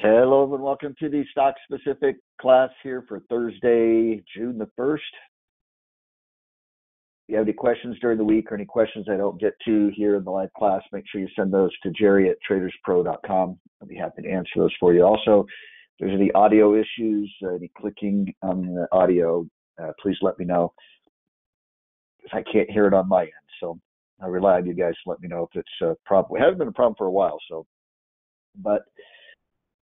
Hello and welcome to the stock specific class here for Thursday, June the 1st. If you have any questions during the week or any questions I don't get to here in the live class, make sure you send those to jerry at traderspro.com. I'll be happy to answer those for you. Also, if there's any audio issues, uh, any clicking on the audio, uh, please let me know. I can't hear it on my end, so I rely on you guys to let me know if it's a problem. It hasn't been a problem for a while, so, but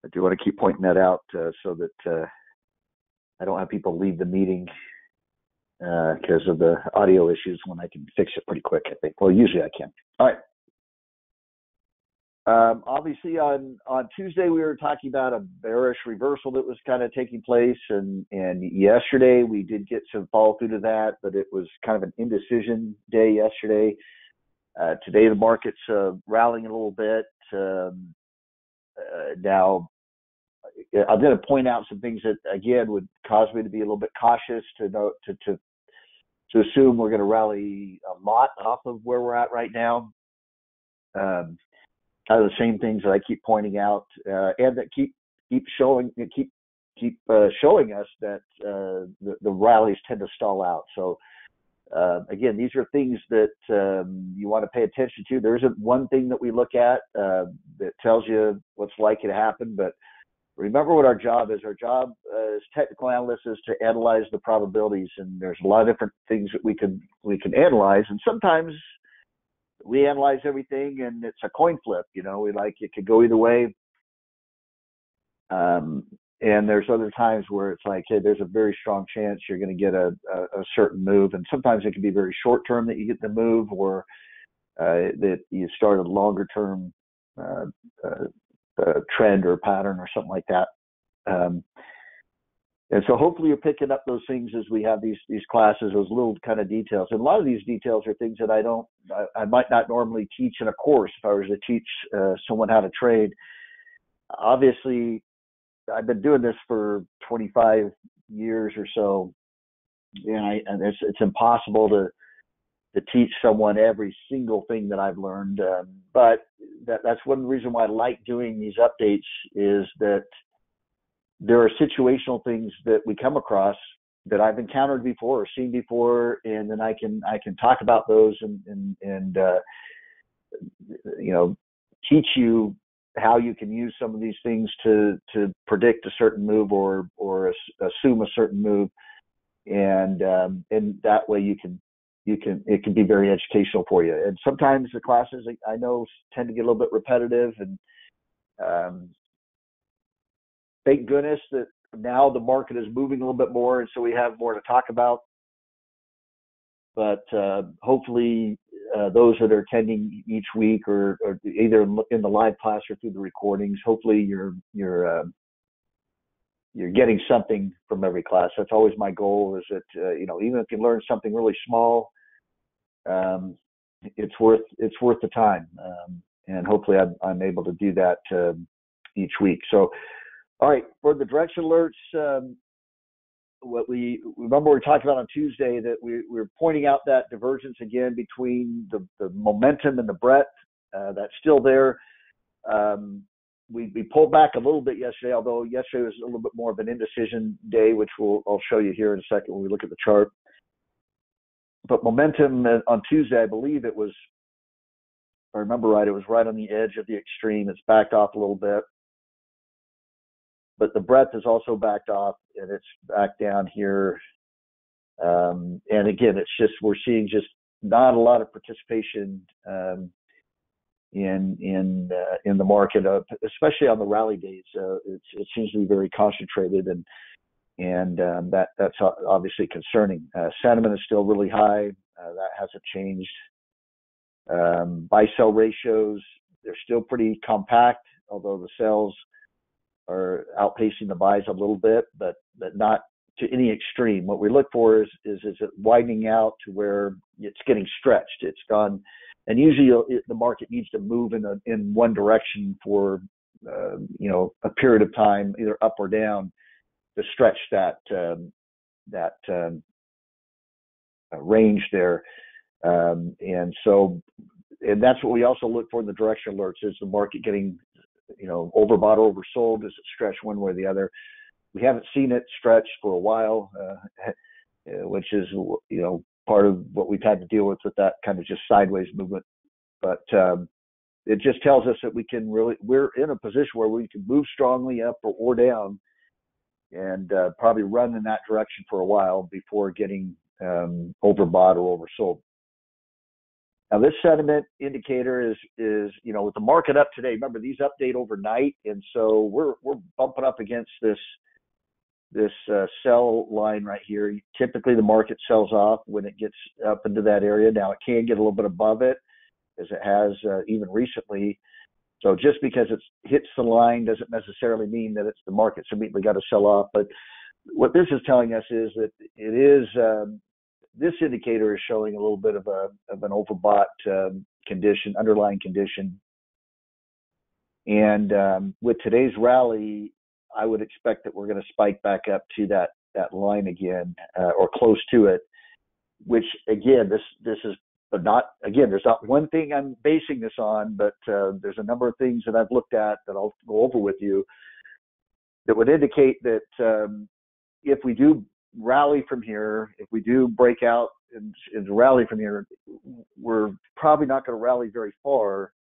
I do want to keep pointing that out uh, so that uh, I don't have people leave the meeting because uh, of the audio issues when I can fix it pretty quick. I think. Well, usually I can. All right. Um, obviously, on on Tuesday we were talking about a bearish reversal that was kind of taking place, and and yesterday we did get some follow through to that, but it was kind of an indecision day yesterday. Uh, today the market's uh, rallying a little bit. Um, uh, now I'm going to point out some things that again would cause me to be a little bit cautious to know to to to assume we're going to rally a lot off of where we're at right now. Um, kind of the same things that I keep pointing out, uh, and that keep keep showing keep keep uh, showing us that uh, the, the rallies tend to stall out. So. Uh, again, these are things that um, you want to pay attention to. There isn't one thing that we look at uh, that tells you what's likely to happen, but remember what our job is. Our job as technical analysts is to analyze the probabilities, and there's a lot of different things that we can we can analyze. And sometimes we analyze everything, and it's a coin flip. You know, we like it could go either way. Um, and there's other times where it's like, hey, there's a very strong chance you're going to get a, a, a certain move, and sometimes it can be very short term that you get the move, or uh, that you start a longer term uh, uh, uh, trend or pattern or something like that. Um, and so hopefully you're picking up those things as we have these these classes, those little kind of details. And a lot of these details are things that I don't, I, I might not normally teach in a course if I was to teach uh, someone how to trade. Obviously, I've been doing this for 25 years or so, and I and it's it's impossible to to teach someone every single thing that I've learned. Um, but that, that's one reason why I like doing these updates is that there are situational things that we come across that I've encountered before or seen before, and then I can I can talk about those and and and uh, you know teach you how you can use some of these things to to predict a certain move or or assume a certain move, and um, and that way you can you can it can be very educational for you. And sometimes the classes I know tend to get a little bit repetitive, and um, thank goodness that now the market is moving a little bit more, and so we have more to talk about. But uh, hopefully, uh, those that are attending each week, or, or, either in the live class or through the recordings, hopefully you're you're uh, you're getting something from every class. That's always my goal. Is that uh, you know even if you learn something really small, um, it's worth it's worth the time. Um, and hopefully I'm, I'm, able to do that uh, each week. So, all right, for the direction alerts, um, what we remember we talked about on Tuesday that we, we were pointing out that divergence again between the, the momentum and the breadth. Uh, that's still there. Um, we, we pulled back a little bit yesterday, although yesterday was a little bit more of an indecision day, which we'll, I'll show you here in a second when we look at the chart. But momentum on Tuesday, I believe it was, if I remember right, it was right on the edge of the extreme. It's backed off a little bit. But the breadth is also backed off and it's back down here. Um, and again, it's just, we're seeing just not a lot of participation um, in in uh, in the market, uh, especially on the rally days. Uh, it seems to be very concentrated, and and um, that that's obviously concerning. Uh, sentiment is still really high. Uh, that hasn't changed. Um, buy sell ratios they're still pretty compact, although the sells are outpacing the buys a little bit, but but not to any extreme. What we look for is is is it widening out to where it's getting stretched. It's gone and usually it, the market needs to move in a, in one direction for uh, you know a period of time, either up or down, to stretch that um, that um, uh, range there. Um, and so, and that's what we also look for in the direction alerts is the market getting you know, overbought or oversold? Does it stretch one way or the other? We haven't seen it stretch for a while, uh, which is you know part of what we've had to deal with with that kind of just sideways movement. But um, it just tells us that we can really we're in a position where we can move strongly up or, or down and uh, probably run in that direction for a while before getting um, overbought or oversold. Now, this sentiment indicator is is you know with the market up today. Remember these update overnight, and so we're we're bumping up against this this uh, sell line right here. Typically, the market sells off when it gets up into that area. Now, it can get a little bit above it, as it has uh, even recently. So just because it hits the line doesn't necessarily mean that it's the market's immediately got to sell off. But what this is telling us is that it is um, this indicator is showing a little bit of a of an overbought um, condition, underlying condition. And um, with today's rally, I would expect that we're going to spike back up to that that line again uh, or close to it. Which again, this this is but not again there's not one thing i'm basing this on but uh, there's a number of things that i've looked at that i'll go over with you that would indicate that um, if we do rally from here if we do break out and, and rally from here we're probably not going to rally very far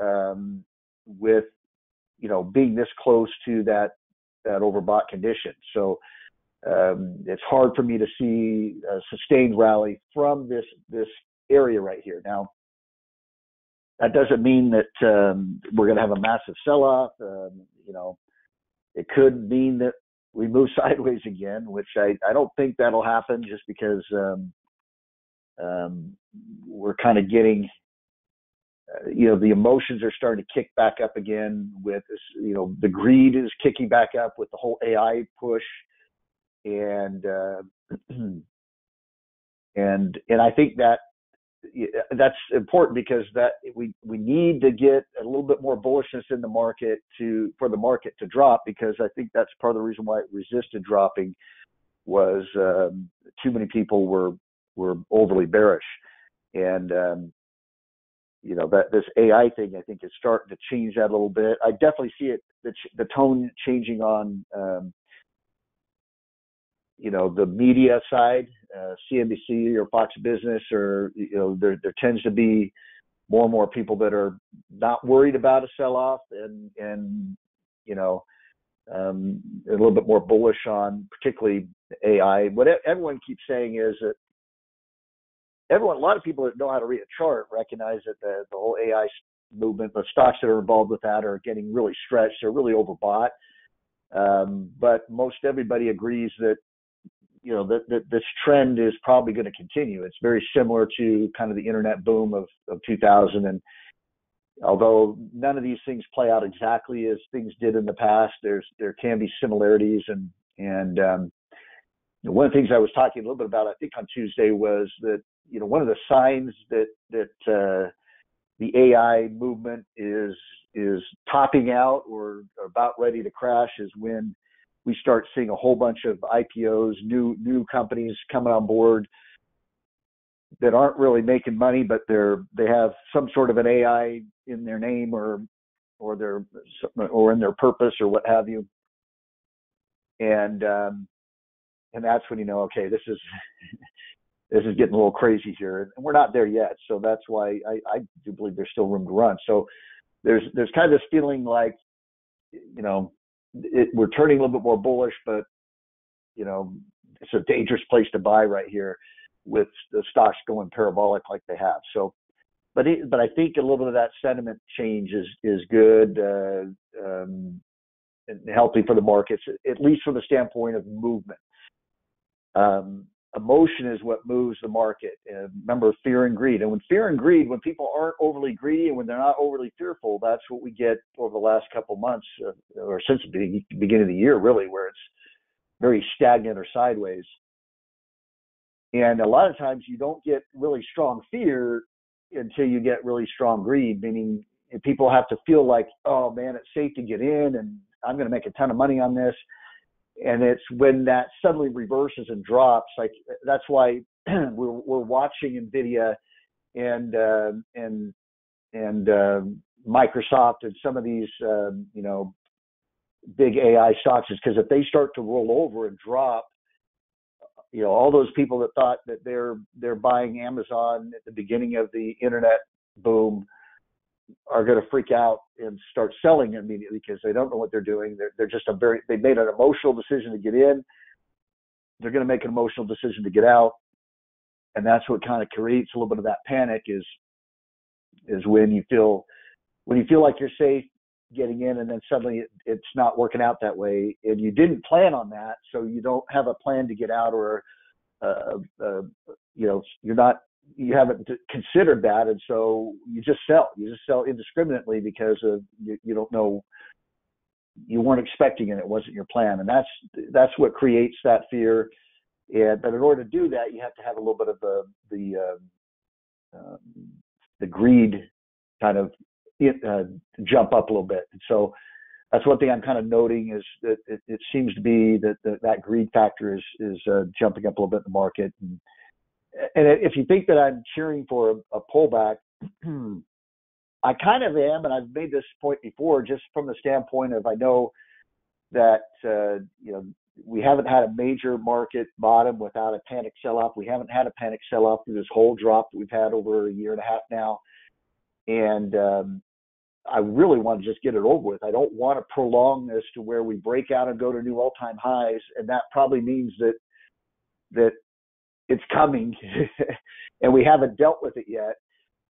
um, with you know being this close to that that overbought condition. So um, it's hard for me to see a sustained rally from this this area right here. Now, that doesn't mean that um, we're going to have a massive sell-off. Um, you know, it could mean that we move sideways again, which I, I don't think that'll happen just because um, um, we're kind of getting, uh, you know, the emotions are starting to kick back up again with you know, the greed is kicking back up with the whole AI push. And, uh, and, and I think that that's important because that we we need to get a little bit more bullishness in the market to for the market to drop because I think that's part of the reason why it resisted dropping was um, too many people were were overly bearish and um, you know that this AI thing I think is starting to change that a little bit. I definitely see it the the tone changing on um, you know the media side, uh, CNBC or Fox Business, or you know there there tends to be more and more people that are not worried about a sell-off and and you know um, a little bit more bullish on particularly AI. What everyone keeps saying is that everyone, a lot of people that know how to read a chart recognize that the, the whole AI movement, the stocks that are involved with that are getting really stretched. They're really overbought. Um, but most everybody agrees that you know that, that this trend is probably going to continue. It's very similar to kind of the internet boom of, of 2000 and although none of these things play out exactly as things did in the past, there's there can be similarities and and um, one of the things I was talking a little bit about I think on Tuesday was that you know one of the signs that that uh, the AI movement is is topping out or about ready to crash is when we start seeing a whole bunch of IPOs, new new companies coming on board that aren't really making money, but they're they have some sort of an AI in their name or or their or in their purpose or what have you. And um, and that's when you know, okay, this is this is getting a little crazy here, and we're not there yet. So that's why I, I do believe there's still room to run. So there's there's kind of this feeling like, you know, it, we're turning a little bit more bullish, but you know, it's a dangerous place to buy right here with the stocks going parabolic like they have. So, but it, but I think a little bit of that sentiment change is is good uh, um, and healthy for the markets, at least from the standpoint of movement. Um, emotion is what moves the market. Uh, remember fear and greed. And when fear and greed, when people aren't overly greedy and when they're not overly fearful, that's what we get over the last couple months uh, or since the beginning of the year, really, where it's very stagnant or sideways. And a lot of times you don't get really strong fear until you get really strong greed, meaning people have to feel like, oh man, it's safe to get in and I'm going to make a ton of money on this and it's when that suddenly reverses and drops like that's why we're we're watching nvidia and uh, and and uh, Microsoft and some of these, um, you know, big AI stocks is because if they start to roll over and drop, you know, all those people that thought that they're they're buying Amazon at the beginning of the internet boom are going to freak out and start selling immediately because they don't know what they're doing. They're they're just a very they made an emotional decision to get in. They're going to make an emotional decision to get out, and that's what kind of creates a little bit of that panic. Is is when you feel when you feel like you're safe getting in and then suddenly it, it's not working out that way and you didn't plan on that so you don't have a plan to get out or uh, uh, you know you're not you haven't considered that and so you just sell you just sell indiscriminately because of you, you don't know you weren't expecting it it wasn't your plan and that's that's what creates that fear and but in order to do that you have to have a little bit of the the uh, um, the greed kind of uh, jump up a little bit. And so that's one thing I'm kind of noting is that it, it seems to be that the, that greed factor is is uh, jumping up a little bit in the market. And, and if you think that I'm cheering for a, a pullback, I kind of am, and I've made this point before, just from the standpoint of I know that uh, you know we haven't had a major market bottom without a panic sell-off. We haven't had a panic sell-off through this whole drop that we've had over a year and a half now, and um, I really want to just get it over with. I don't want to prolong this to where we break out and go to new all-time highs, and that probably means that that it's coming, and we haven't dealt with it yet.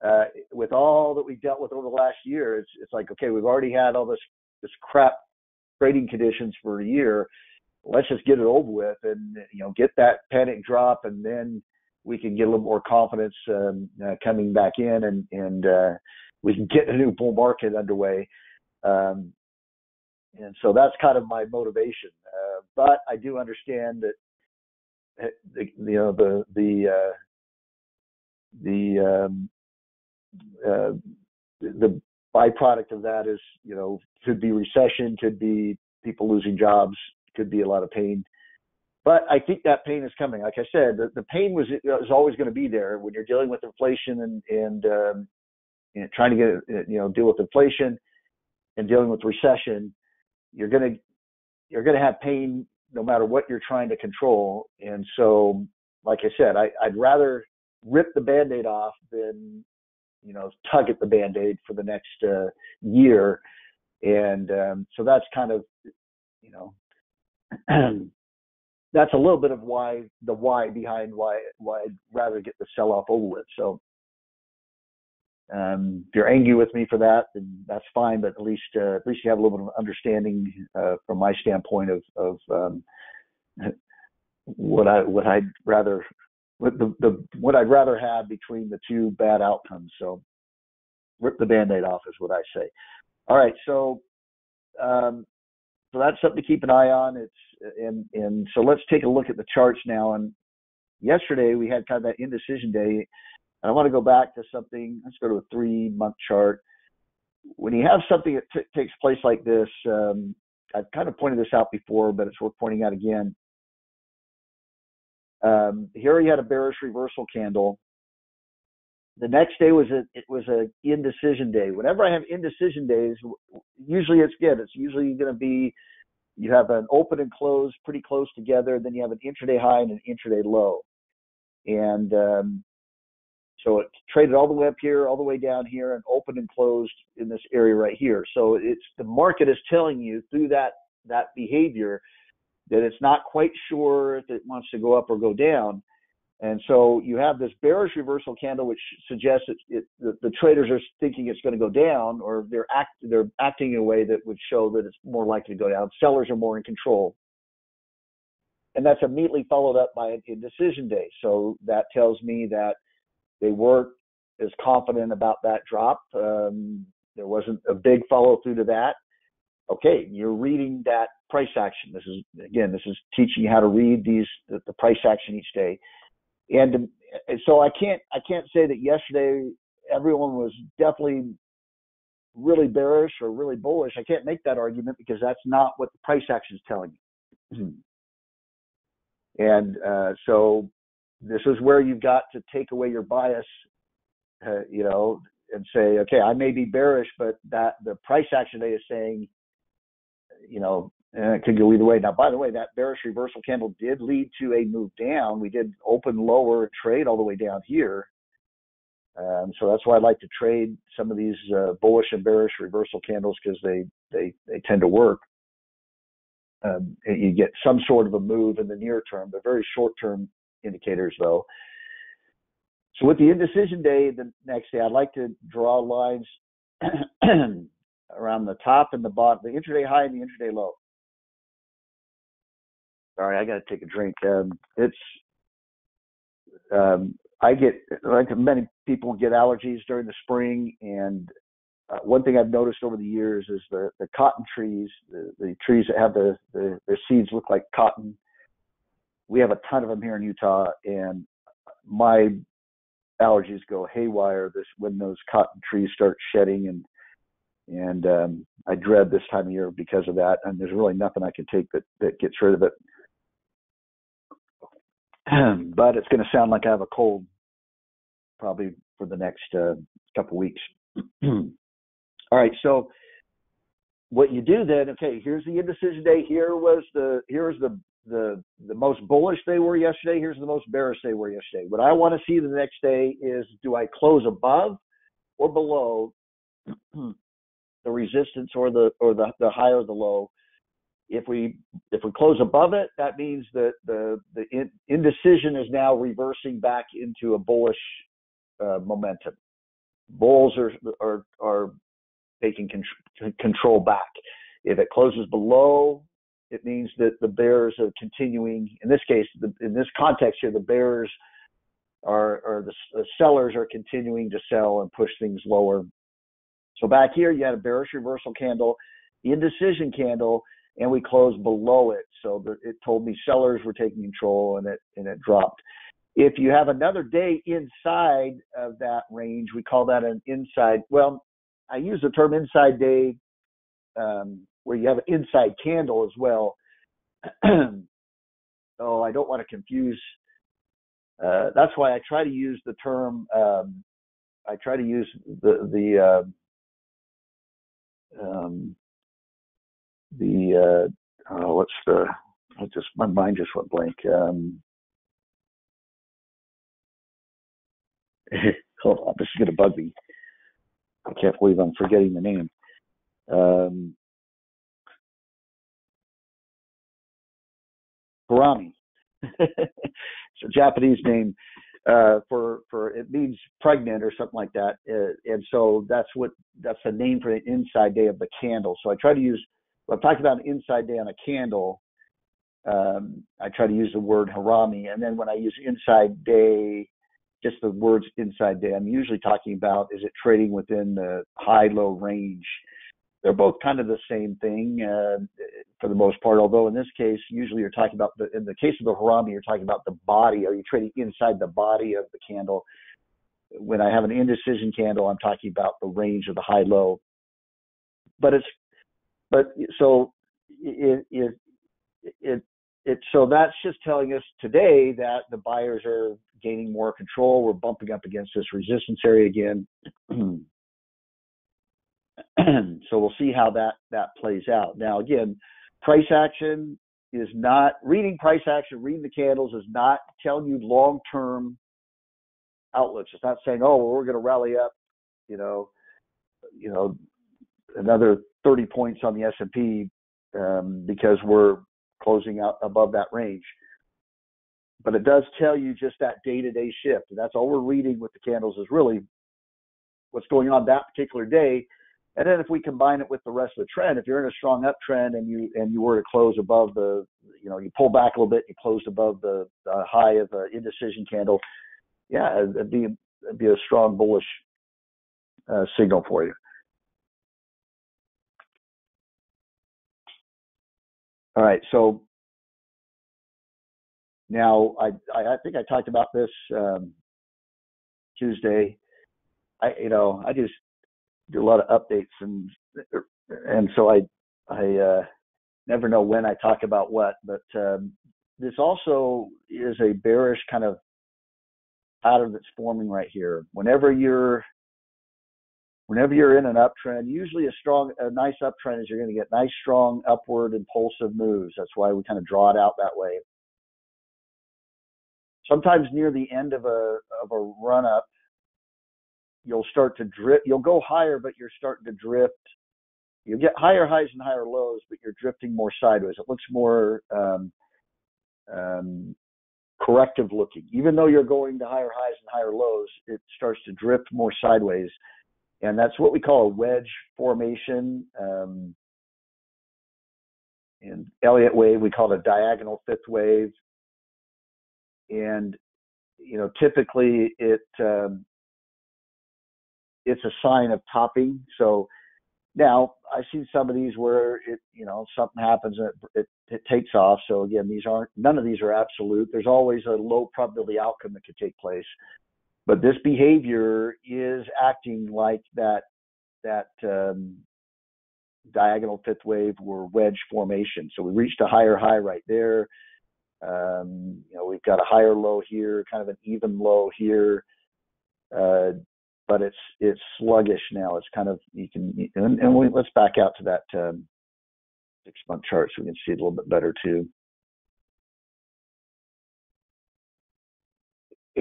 Uh, with all that we've dealt with over the last year, it's it's like okay, we've already had all this this crap trading conditions for a year. Let's just get it over with, and you know, get that panic drop, and then we can get a little more confidence um, uh, coming back in, and and uh, we can get a new bull market underway. Um, and so that's kind of my motivation. Uh, but I do understand that the, you know the the uh, the um, uh, the byproduct of that is you know could be recession, could be people losing jobs, could be a lot of pain. But I think that pain is coming. Like I said, the, the pain was is always going to be there when you're dealing with inflation and and um, you know, trying to get you know deal with inflation and dealing with recession, you're gonna you're gonna have pain no matter what you're trying to control. And so, like I said, I, I'd rather rip the band-aid off than you know tug at the band-aid for the next uh, year. And um, so that's kind of you know that's a little bit of why the why behind why why I'd rather get the sell off over with. So um, if you're angry with me for that, then that's fine. But at least uh, at least you have a little bit of understanding uh, from my standpoint of of um, what I what I'd rather what the, the what I'd rather have between the two bad outcomes. So rip the band-aid off is what I say. All right, so um, so that's something to keep an eye on. It's and and so let's take a look at the charts now. And yesterday we had kind of that indecision day and I want to go back to something. Let's go to a three month chart. When you have something that t- takes place like this, um, I've kind of pointed this out before, but it's worth pointing out again. Um, here you had a bearish reversal candle. The next day was a it was a indecision day. Whenever I have indecision days, usually it's good. It's usually going to be you have an open and close pretty close together. Then you have an intraday high and an intraday low. And um, so it traded all the way up here, all the way down here, and opened and closed in this area right here. So it's the market is telling you through that that behavior that it's not quite sure if it wants to go up or go down. And so you have this bearish reversal candle, which suggests that it, the, the, traders are thinking it's going to go down, or they're act they're acting in a way that would show that it's more likely to go down. Sellers are more in control, and that's immediately followed up by an indecision day. So that tells me that they weren't as confident about that drop. Um, there wasn't a big follow through to that. Okay, you're reading that price action. This is again, this is teaching you how to read these the, the price action each day. And, and so I can't I can't say that yesterday everyone was definitely really bearish or really bullish. I can't make that argument because that's not what the price action is telling you. and uh, so this is where you've got to take away your bias. Uh, you know, and say, okay, I may be bearish, but that the price action is saying, you know, and it could go either way. Now, by the way, that bearish reversal candle did lead to a move down. We did open lower, trade all the way down here. Um, so that's why I like to trade some of these uh, bullish and bearish reversal candles because they, they they tend to work. Um, you get some sort of a move in the near term, but very short term indicators though. So with the indecision day the next day, I'd like to draw lines around the top and the bottom, the intraday high and the intraday low. Sorry, I got to take a drink. Um, it's um, I get like many people get allergies during the spring, and uh, one thing I've noticed over the years is the the cotton trees, the, the trees that have the, the their seeds look like cotton. We have a ton of them here in Utah, and my allergies go haywire this when those cotton trees start shedding and and um I dread this time of year because of that and there's really nothing I can take that that gets rid of it but it's going to sound like I have a cold probably for the next uh, couple weeks. All right, so what you do then? Okay, here's the indecision day. Here was the here's the the the most bullish they were yesterday. Here's the most bearish they were yesterday. What I want to see the next day is do I close above or below the resistance or the or the the high or the low if we if we close above it, that means that the the indecision is now reversing back into a bullish uh, momentum. Bulls are are are taking con- control back. If it closes below, it means that the bears are continuing. In this case, the, in this context here, the bears are or the, the sellers are continuing to sell and push things lower. So back here, you had a bearish reversal candle, indecision candle and we closed below it. So it told me sellers were taking control and it and it dropped. If you have another day inside of that range, we call that an inside. Well, I use the term inside day um, where you have an inside candle as well. so I don't want to confuse. Uh, that's why I try to use the term. Um, I try to use the the uh, um, the uh, oh, what's the I just my mind just went blank. Um, hold on, this is gonna bug me. I can't believe I'm forgetting the name. Um, Harami. it's a Japanese name uh, for for it means pregnant or something like that, uh, and so that's what that's the name for the inside day of the candle. So I try to use I'm talking about an inside day on a candle, um, I try to use the word harami. And then when I use inside day, just the words inside day, I'm usually talking about is it trading within the high low range. They're both kind of the same thing uh, for the most part. Although in this case, usually you're talking about the in the case of the harami, you're talking about the body. Are you trading inside the body of the candle? When I have an indecision candle, I'm talking about the range of the high low. But it's but so it, it, it, it, so that's just telling us today that the buyers are gaining more control. We're bumping up against this resistance area again. so we'll see how that, that plays out. Now, again, price action is not reading price action, reading the candles is not telling you long term outlooks. It's not saying, oh, well, we're going to rally up, you know, you know, another 30 points on the S&P um, because we're closing out above that range. But it does tell you just that day-to-day shift, and that's all we're reading with the candles is really what's going on that particular day. And then if we combine it with the rest of the trend, if you're in a strong uptrend and you and you were to close above the, you know, you pull back a little bit, you closed above the, the high of the indecision candle, yeah, it'd be it'd be a strong bullish uh, signal for you. All right, so now I I, think I talked about this um, Tuesday. I you know I just do a lot of updates and and so I I uh, never know when I talk about what, but um, this also is a bearish kind of pattern that's forming right here. Whenever you're whenever you're in an uptrend, usually a strong, a nice uptrend is you're going to get nice, strong, upward, impulsive moves. That's why we kind of draw it out that way. Sometimes near the end of a of a run up, you'll start to drift. You'll go higher, but you're starting to drift. You get higher highs and higher lows, but you're drifting more sideways. It looks more um, um, corrective looking. Even though you're going to higher highs and higher lows, it starts to drift more sideways and that's what we call a wedge formation. Um, in Elliott wave, we call it a diagonal fifth wave, and you know typically it um, it's a sign of topping. So now I've seen some of these where it you know something happens and it, it, it takes off. So again, these aren't none of these are absolute. There's always a low probability outcome that could take place but this behavior is acting like that that um, diagonal fifth wave or wedge formation. So we reached a higher high right there. Um, you know, we've got a higher low here, kind of an even low here, uh, but it's it's sluggish now. It's kind of you can and, and we, let's back out to that um, six month chart so we can see it a little bit better too.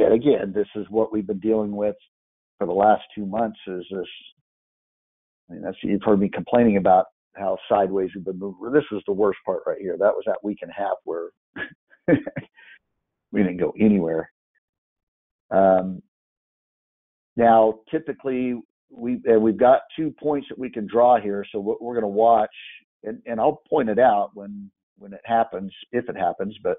and again, this is what we've been dealing with for the last two months. Is this? I mean, that's you've heard me complaining about how sideways we've been moving. This is the worst part right here. That was that week and a half where we didn't go anywhere. Um, now, typically, we uh, we've got two points that we can draw here. So what we're going to watch, and, and I'll point it out when when it happens, if it happens. But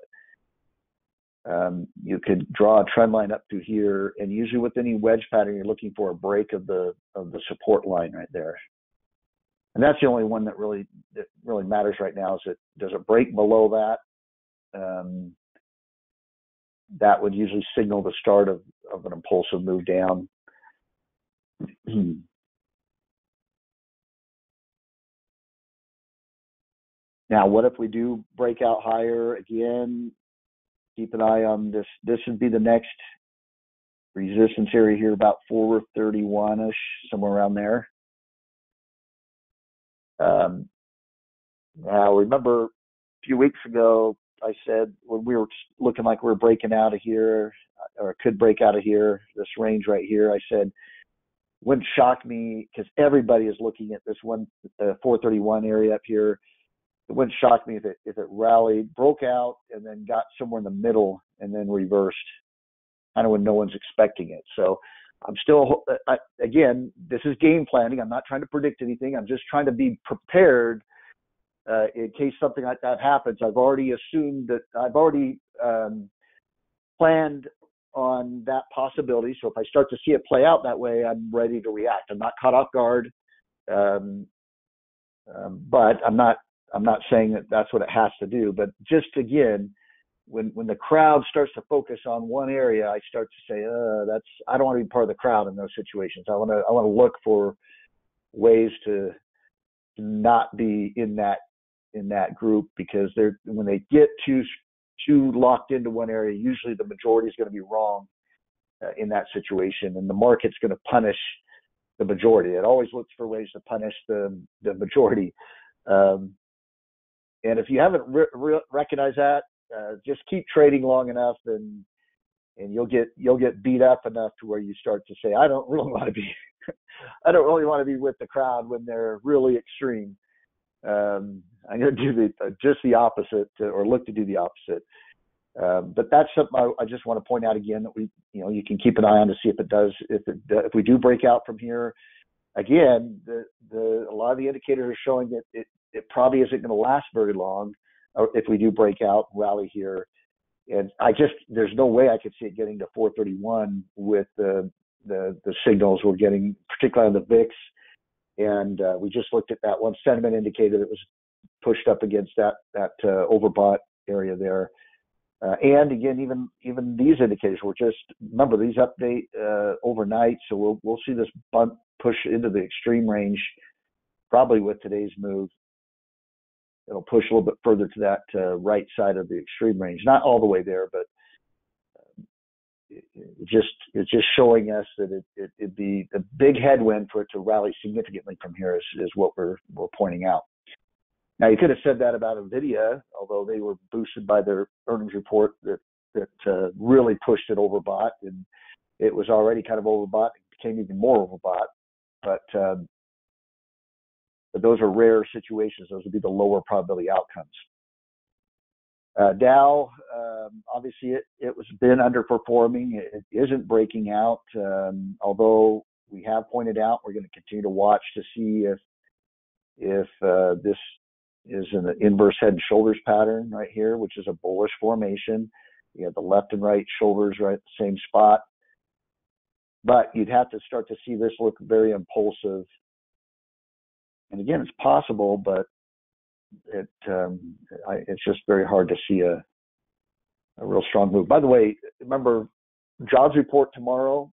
um, you could draw a trend line up to here, and usually with any wedge pattern, you're looking for a break of the of the support line right there. And that's the only one that really that really matters right now. Is it does it break below that? Um, that would usually signal the start of, of an impulsive move down. Now, what if we do break out higher again? keep an eye on this. This would be the next resistance area here, about 431 ish, somewhere around there. Um, now, remember a few weeks ago, I said when we were looking like we were breaking out of here, or could break out of here, this range right here, I said, wouldn't shock me because everybody is looking at this one, uh, 431 area up here it wouldn't shock me if it if it rallied, broke out, and then got somewhere in the middle and then reversed, kind of when no one's expecting it. So I'm still I, again, this is game planning. I'm not trying to predict anything. I'm just trying to be prepared uh, in case something like that happens. I've already assumed that I've already um, planned on that possibility. So if I start to see it play out that way, I'm ready to react. I'm not caught off guard. Um, um, but I'm not I'm not saying that that's what it has to do, but just again, when when the crowd starts to focus on one area, I start to say, uh, that's I don't want to be part of the crowd in those situations. I want to I want to look for ways to not be in that in that group because they're when they get too too locked into one area, usually the majority is going to be wrong uh, in that situation, and the market's going to punish the majority. It always looks for ways to punish the the majority. Um, and if you haven't re- re- recognized that, uh, just keep trading long enough, and and you'll get you'll get beat up enough to where you start to say, I don't really want to be, I don't really want to be with the crowd when they're really extreme. Um, I'm going to do the uh, just the opposite, to, or look to do the opposite. Um, but that's something I, I, just want to point out again that we, you know, you can keep an eye on to see if it does, if it, if we do break out from here. Again, the the a lot of the indicators are showing that it it probably isn't going to last very long uh, if we do break out rally here. And I just there's no way I could see it getting to 431 with the the the signals we're getting, particularly on the VIX. And uh, we just looked at that one sentiment indicator that was pushed up against that that uh, overbought area there. Uh, and again, even even these indicators were just remember these update uh, overnight, so we'll we'll see this bump push into the extreme range probably with today's move it'll push a little bit further to that uh, right side of the extreme range. Not all the way there, but just it's just showing us that it, it it'd be a big headwind for it to rally significantly from here is, is what we're we're pointing out. Now you could have said that about Nvidia, although they were boosted by their earnings report that that uh, really pushed it overbought, and it was already kind of overbought. It became even more overbought, but um, but those are rare situations. Those would be the lower probability outcomes. Uh, Dow, um, obviously, it, it was been underperforming. It, isn't breaking out, um, although we have pointed out we're going to continue to watch to see if if uh, this is in an inverse head and shoulders pattern right here, which is a bullish formation. You have the left and right shoulders right at the same spot. But you'd have to start to see this look very impulsive. And again, it's possible, but it um, I, it's just very hard to see a a real strong move. By the way, remember jobs report tomorrow.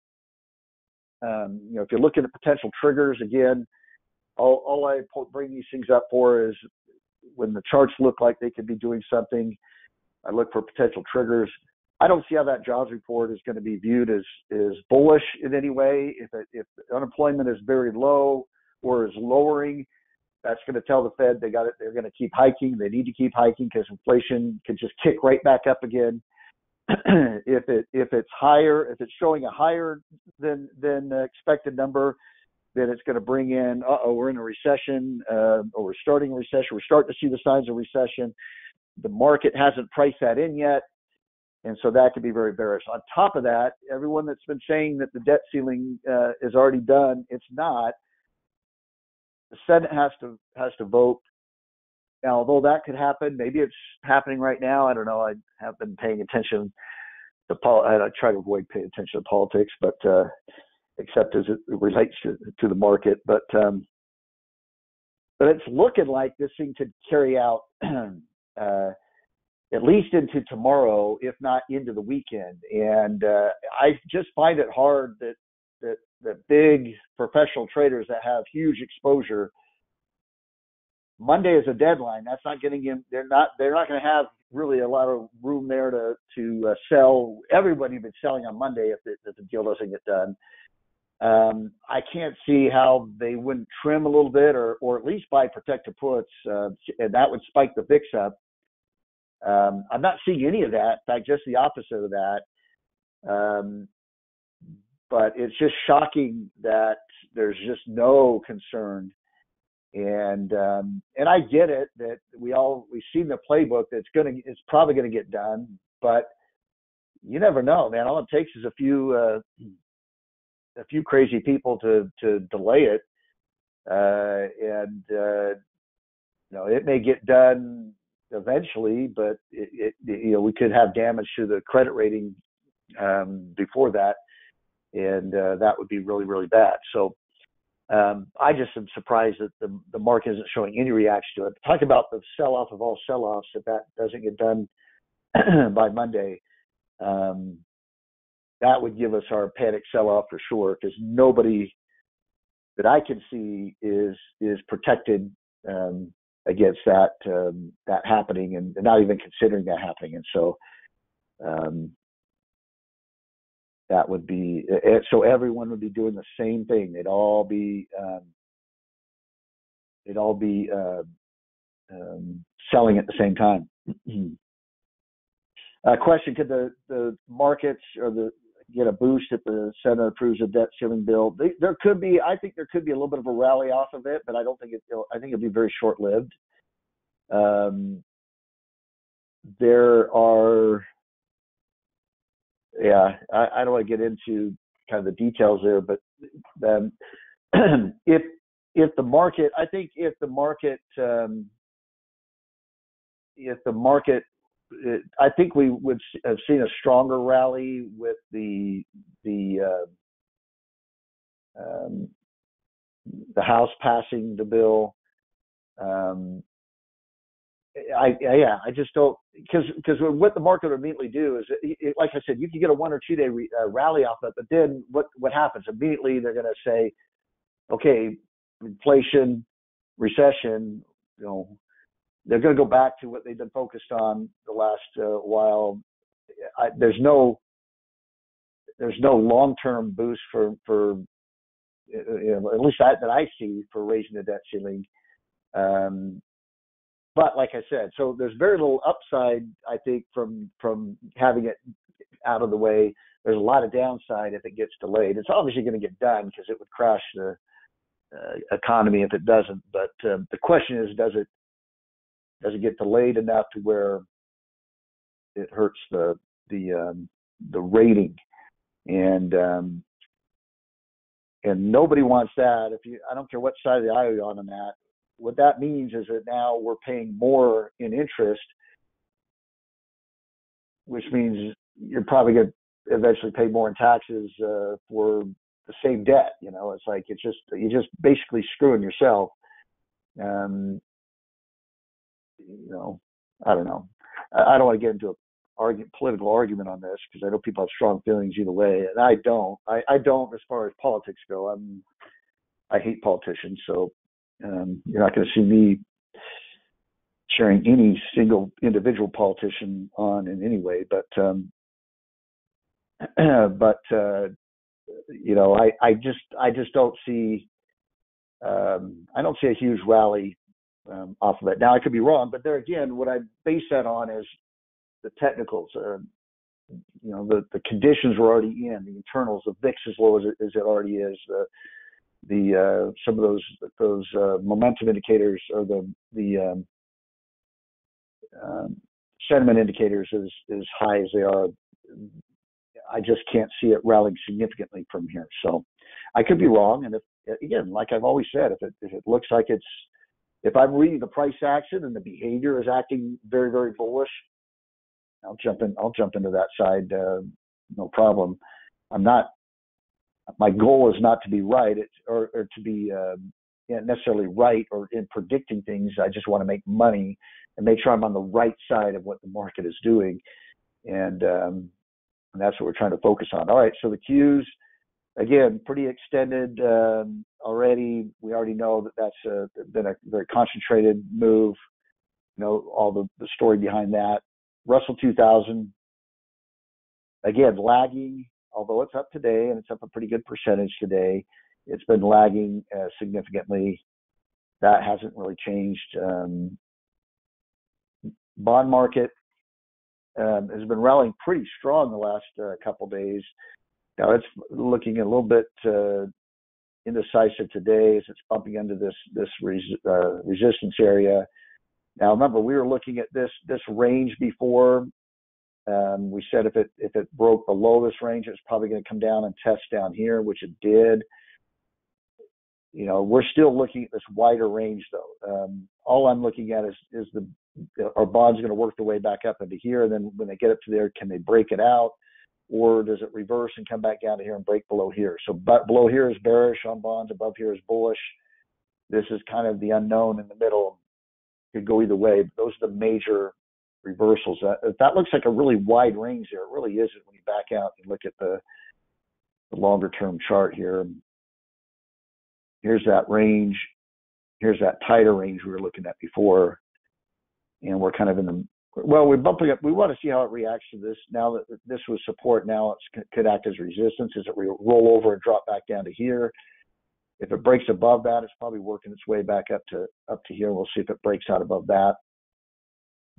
Um, you know, if you're looking at potential triggers, again, all, all I bring these things up for is when the charts look like they could be doing something. I look for potential triggers. I don't see how that jobs report is going to be viewed as is bullish in any way. If it, if unemployment is very low or is lowering, that's going to tell the Fed they got it. They're going to keep hiking. They need to keep hiking because inflation can just kick right back up again. if it if it's higher, if it's showing a higher than than expected number, then it's going to bring in. Uh oh, we're in a recession, uh, or we're starting a recession. We're starting to see the signs of recession. The market hasn't priced that in yet, and so that could be very bearish. On top of that, everyone that's been saying that the debt ceiling uh, is already done, it's not the Senate has to has to vote. Now, although that could happen, maybe it's happening right now. I don't know. I have been paying attention to pol. I try to avoid paying attention to politics, but uh, except as it relates to to the market. But um, but it's looking like this thing could carry out uh, at least into tomorrow, if not into the weekend. And uh, I just find it hard that that the big professional traders that have huge exposure. Monday is a deadline. That's not getting in. They're not. They're not going to have really a lot of room there to to uh, sell. Everybody been selling on Monday if, it, if the deal doesn't get done. Um, I can't see how they wouldn't trim a little bit, or or at least buy protective puts, uh, and that would spike the VIX up. Um, I'm not seeing any of that. In fact, just the opposite of that. Um, but it's just shocking that there's just no concern and um and I get it that we all we've seen the playbook that's gonna it's probably gonna get done, but you never know, man. All it takes is a few uh a few crazy people to to delay it. Uh and uh you know it may get done eventually, but it, it you know we could have damage to the credit rating um before that and uh, that would be really really bad. So um, I just am surprised that the the market isn't showing any reaction to it. Talk about the sell off of all sell offs if that doesn't get done by Monday. Um, that would give us our panic sell off for sure because nobody that I can see is is protected um, against that um, that happening and not even considering that happening. And so um, that would be so everyone would be doing the same thing. They'd all be um, they'd all be uh, um, selling at the same time. uh, question: Could the the markets or the get a boost if the Senate approves a debt ceiling bill? They, there could be. I think there could be a little bit of a rally off of it, but I don't think it. I think it'll be very short lived. Um, there are yeah, I, I don't want to get into kind of the details there, but um, if if the market, I think if the market, um, if the market, it, I think we would have seen a stronger rally with the the uh, um, the House passing the bill. Um, I, yeah, I just don't because because what the market will immediately do is, it, it, like I said, you can get a one or two day re, uh, rally off it, but then what what happens immediately? They're going to say, okay, inflation, recession, you know, they're going to go back to what they've been focused on the last uh, while. I, there's no there's no long-term boost for for you know, at least that that I see for raising the debt ceiling. Um, but like I said, so there's very little upside, I think, from from having it out of the way. There's a lot of downside if it gets delayed. It's obviously going to get done because it would crash the uh, economy if it doesn't. But um, the question is, does it does it get delayed enough to where it hurts the the um, the rating? And um, and nobody wants that. If you, I don't care what side of the aisle you're on on that. What that means is that now we're paying more in interest, which means you're probably going to eventually pay more in taxes uh, for the same debt. You know, it's like it's just you're just basically screwing yourself. Um, you know, I don't know. I, don't want to get into a argue, political argument on this because I know people have strong feelings either way, and I don't. I, I don't as far as politics go. I'm I hate politicians, so um, you're not going to see me sharing any single individual politician on in any way. But um, but uh, you know, I I just I just don't see um, I don't see a huge rally um, off of it. Now I could be wrong, but there again, what I base that on is the technicals. Uh, you know, the, the conditions were already in the internals. The VIX as low as it, as it already is. The the uh, some of those those uh, momentum indicators or the the um, um, sentiment indicators as as high as they are. I just can't see it rallying significantly from here. So I could be wrong. And if again, like I've always said, if it if it looks like it's if I'm reading the price action and the behavior is acting very very bullish, I'll jump in. I'll jump into that side, uh, no problem. I'm not. My goal is not to be right or, or to be uh, necessarily right or in predicting things. I just want to make money and make sure I'm on the right side of what the market is doing, and um, and that's what we're trying to focus on. All right, so the Qs again pretty extended um, already. We already know that that's a, been a very concentrated move. You know all the, the story behind that. Russell 2000, again, lagging, although it's up today and it's up a pretty good percentage today. It's been lagging uh, significantly. That hasn't really changed. Um, bond market um, has been rallying pretty strong the last uh, couple days. Now it's looking a little bit uh, indecisive today as it's bumping into this this res- uh, resistance area. Now remember, we were looking at this this range before. Um, we said if it if it broke below this range, it's probably going to come down and test down here, which it did. You know, we're still looking at this wider range though. Um, all I'm looking at is is the our bonds going to work their way back up into here, and then when they get up to there, can they break it out, or does it reverse and come back down to here and break below here? So, but below here is bearish on bonds, above here is bullish. This is kind of the unknown in the middle could go either way. But those are the major reversals. That that looks like a really wide range there. It really isn't when you back out and look at the, the longer term chart here. Here's that range. Here's that tighter range we were looking at before, and we're kind of in the well, we're bumping up. We want to see how it reacts to this. Now that this was support, now it could act as resistance. Is it roll over and drop back down to here? If it breaks above that, it's probably working its way back up to up to here. We'll see if it breaks out above that.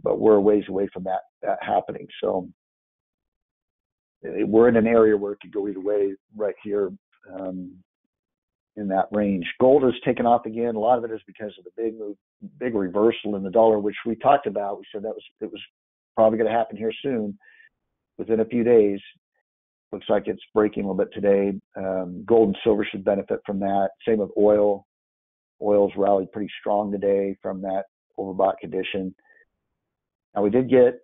But we're a ways away from that that happening. So eh, we're in an area where it could go either way right here um, in that range. Gold has taken off again. A lot of it is because of the big move, big reversal in the dollar, which we talked about. We said that was it was probably going to happen here soon, within a few days. Looks like it's breaking a little bit today. Um, gold and silver should benefit from that. Same with oil. Oil's rallied pretty strong today from that overbought condition. Now we did get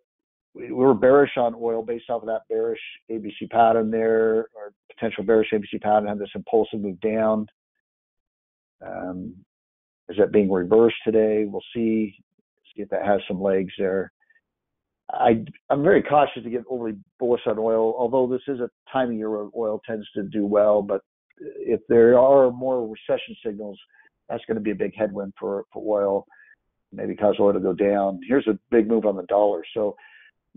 we were bearish on oil based off of that bearish ABC pattern there, or potential bearish ABC pattern had this impulsive move down. Um, is that being reversed today? We'll see. See if that has some legs there. I, I'm very cautious to get overly bullish on oil, although this is a time of year where oil tends to do well. But if there are more recession signals, that's going to be a big headwind for, for oil, maybe cause oil to go down. Here's a big move on the dollar. So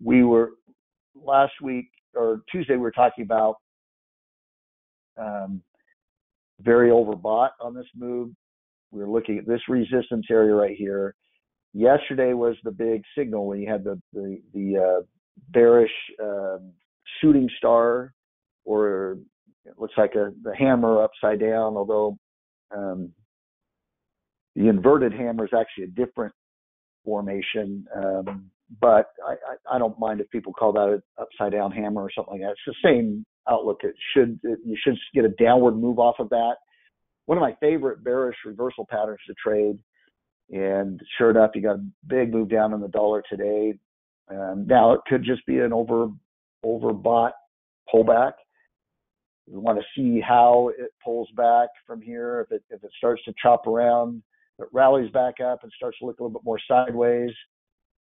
we were last week or Tuesday, we were talking about Um, very overbought on this move. We're looking at this resistance area right here. Yesterday was the big signal when you had the the, the uh, bearish um, shooting star, or it looks like a the hammer upside down. Although um, the inverted hammer is actually a different formation. Um, but I, I, I, don't mind if people call that an upside down hammer or something like that. It's the same outlook. It should it, you should get a downward move off of that. One of my favorite bearish reversal patterns to trade, and sure enough, you got a big move down on the dollar today. Um, now it could just be an over overbought pullback. We want to see how it pulls back from here. If it if it starts to chop around, it rallies back up and starts to look a little bit more sideways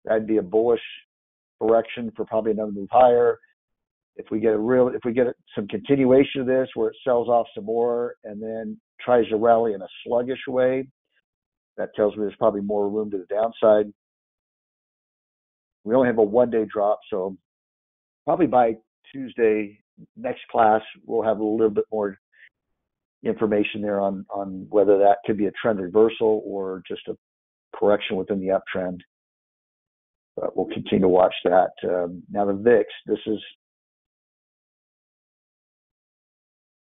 that'd be a bullish correction for probably another move higher. If we get a real, if we get some continuation of this where it sells off some more and then tries to rally in a sluggish way, that tells me there's probably more room to the downside. We only have a one day drop, so probably by Tuesday next class we'll have a little bit more information there on on whether that could be a trend reversal or just a correction within the uptrend but we'll continue to watch that. Um, now the VIX, this is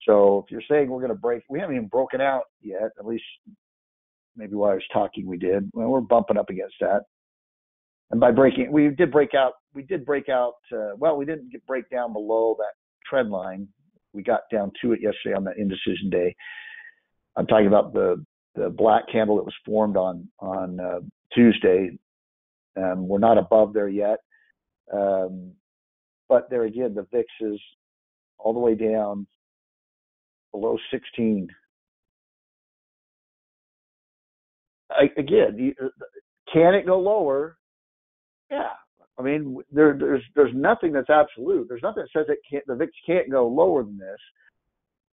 so if you're saying we're going to break, we haven't even broken out yet. At least maybe while I was talking, we did. Well, we're bumping up against that. And by breaking, we did break out. We did break out. Uh, well, we didn't get break down below that trend line. We got down to it yesterday on that indecision day. I'm talking about the the black candle that was formed on on uh, Tuesday um, we're not above there yet. Um, but there again, the VIX is all the way down below 16. I, again, uh, can it go lower? Yeah. I mean, there, there's there's nothing that's absolute. There's nothing that says it can't. The VIX can't go lower than this.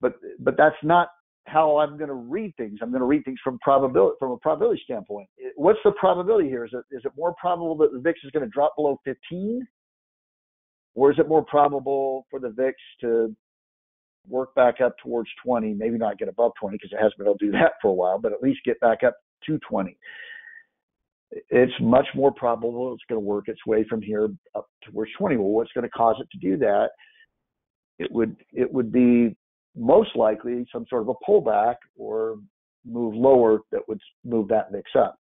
But but that's not how I'm going to read things. I'm going to read things from probability from a probability standpoint. What's the probability here? Is it is it more probable that the VIX is going to drop below 15, or is it more probable for the VIX to work back up towards 20? Maybe not get above 20 because it hasn't been able to do that for a while, but at least get back up to 20. It's much more probable it's going to work its way from here up towards 20. Well, what's going to cause it to do that? It would it would be most likely some sort of a pullback or move lower that would move that VIX up.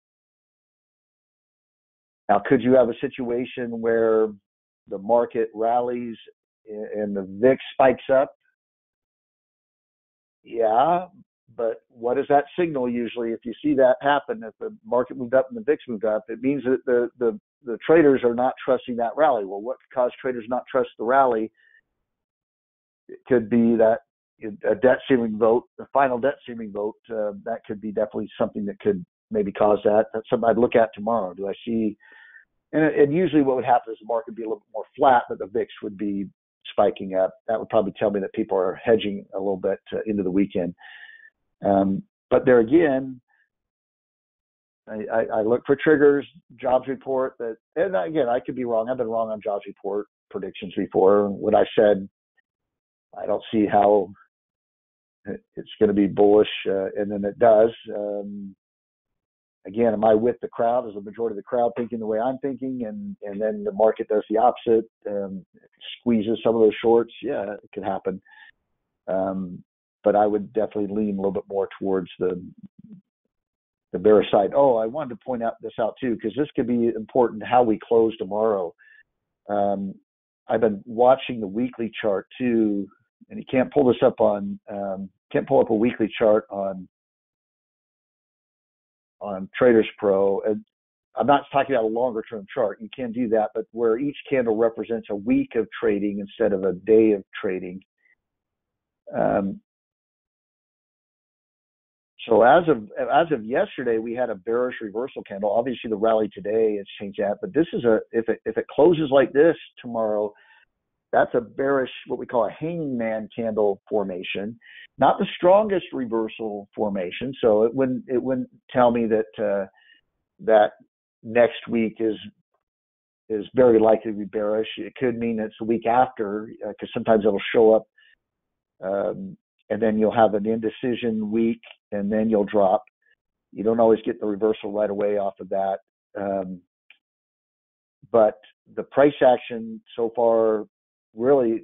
Now, could you have a situation where the market rallies and the VIX spikes up? Yeah, but what does that signal usually? If you see that happen, if the market moved up and the VIX moved up, it means that the the, the traders are not trusting that rally. Well, what could cause traders not trust the rally? It could be that a debt ceiling vote, the final debt ceiling vote, uh, that could be definitely something that could maybe cause that. That's something I'd look at tomorrow. Do I see? And, and usually, what would happen is the market would be a little bit more flat, but the VIX would be spiking up. That would probably tell me that people are hedging a little bit uh, into the weekend. Um, but there again, I, I, I, look for triggers, jobs report that, and again, I could be wrong. I've been wrong on jobs report predictions before. What I said, I don't see how it's going to be bullish, uh, and then it does. Um, again, am I with the crowd? Is the majority of the crowd thinking the way I'm thinking, and and then the market does the opposite, um, squeezes some of those shorts? Yeah, it could happen. Um, but I would definitely lean a little bit more towards the the bearish side. Oh, I wanted to point out this out too because this could be important how we close tomorrow. Um, I've been watching the weekly chart too and you can't pull this up on um, can't pull up a weekly chart on on Traders Pro. And I'm not talking about a longer term chart. You can do that, but where each candle represents a week of trading instead of a day of trading. Um, so as of as of yesterday, we had a bearish reversal candle. Obviously, the rally today has changed that, but this is a if it if it closes like this tomorrow, that's a bearish, what we call a hanging man candle formation, not the strongest reversal formation. So it wouldn't it wouldn't tell me that uh, that next week is is very likely to be bearish. It could mean it's the week after because uh, sometimes it'll show up um, and then you'll have an indecision week, and then you'll drop. You don't always get the reversal right away off of that. Um, but the price action so far really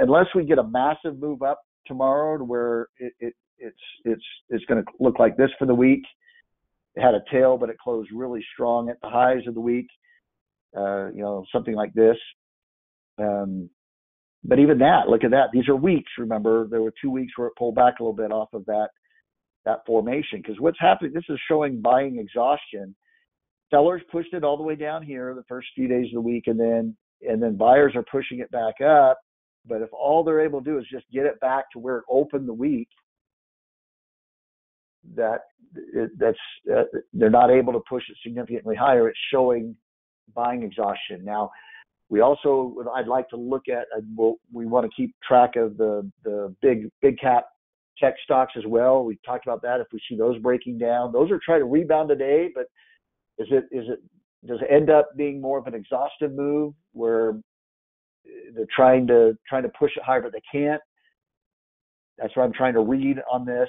unless we get a massive move up tomorrow to where it, it it's it's it's going to look like this for the week. It had a tail, but it closed really strong at the highs of the week. Uh, you know, something like this. Um, but even that, look at that. These are weeks. Remember, there were two weeks where it pulled back a little bit off of that that formation. Because what's happening? This is showing buying exhaustion. Sellers pushed it all the way down here the first few days of the week, and then and then buyers are pushing it back up. But if all they're able to do is just get it back to where it opened the week, that that's uh, they're not able to push it significantly higher. It's showing buying exhaustion. Now, we also I'd like to look at we'll, we want to keep track of the the big big cap tech stocks as well. We talked about that. If we see those breaking down, those are trying to rebound today, but is it is it does it end up being more of an exhaustive move where they're trying to trying to push it higher, but they can't? That's what I'm trying to read on this.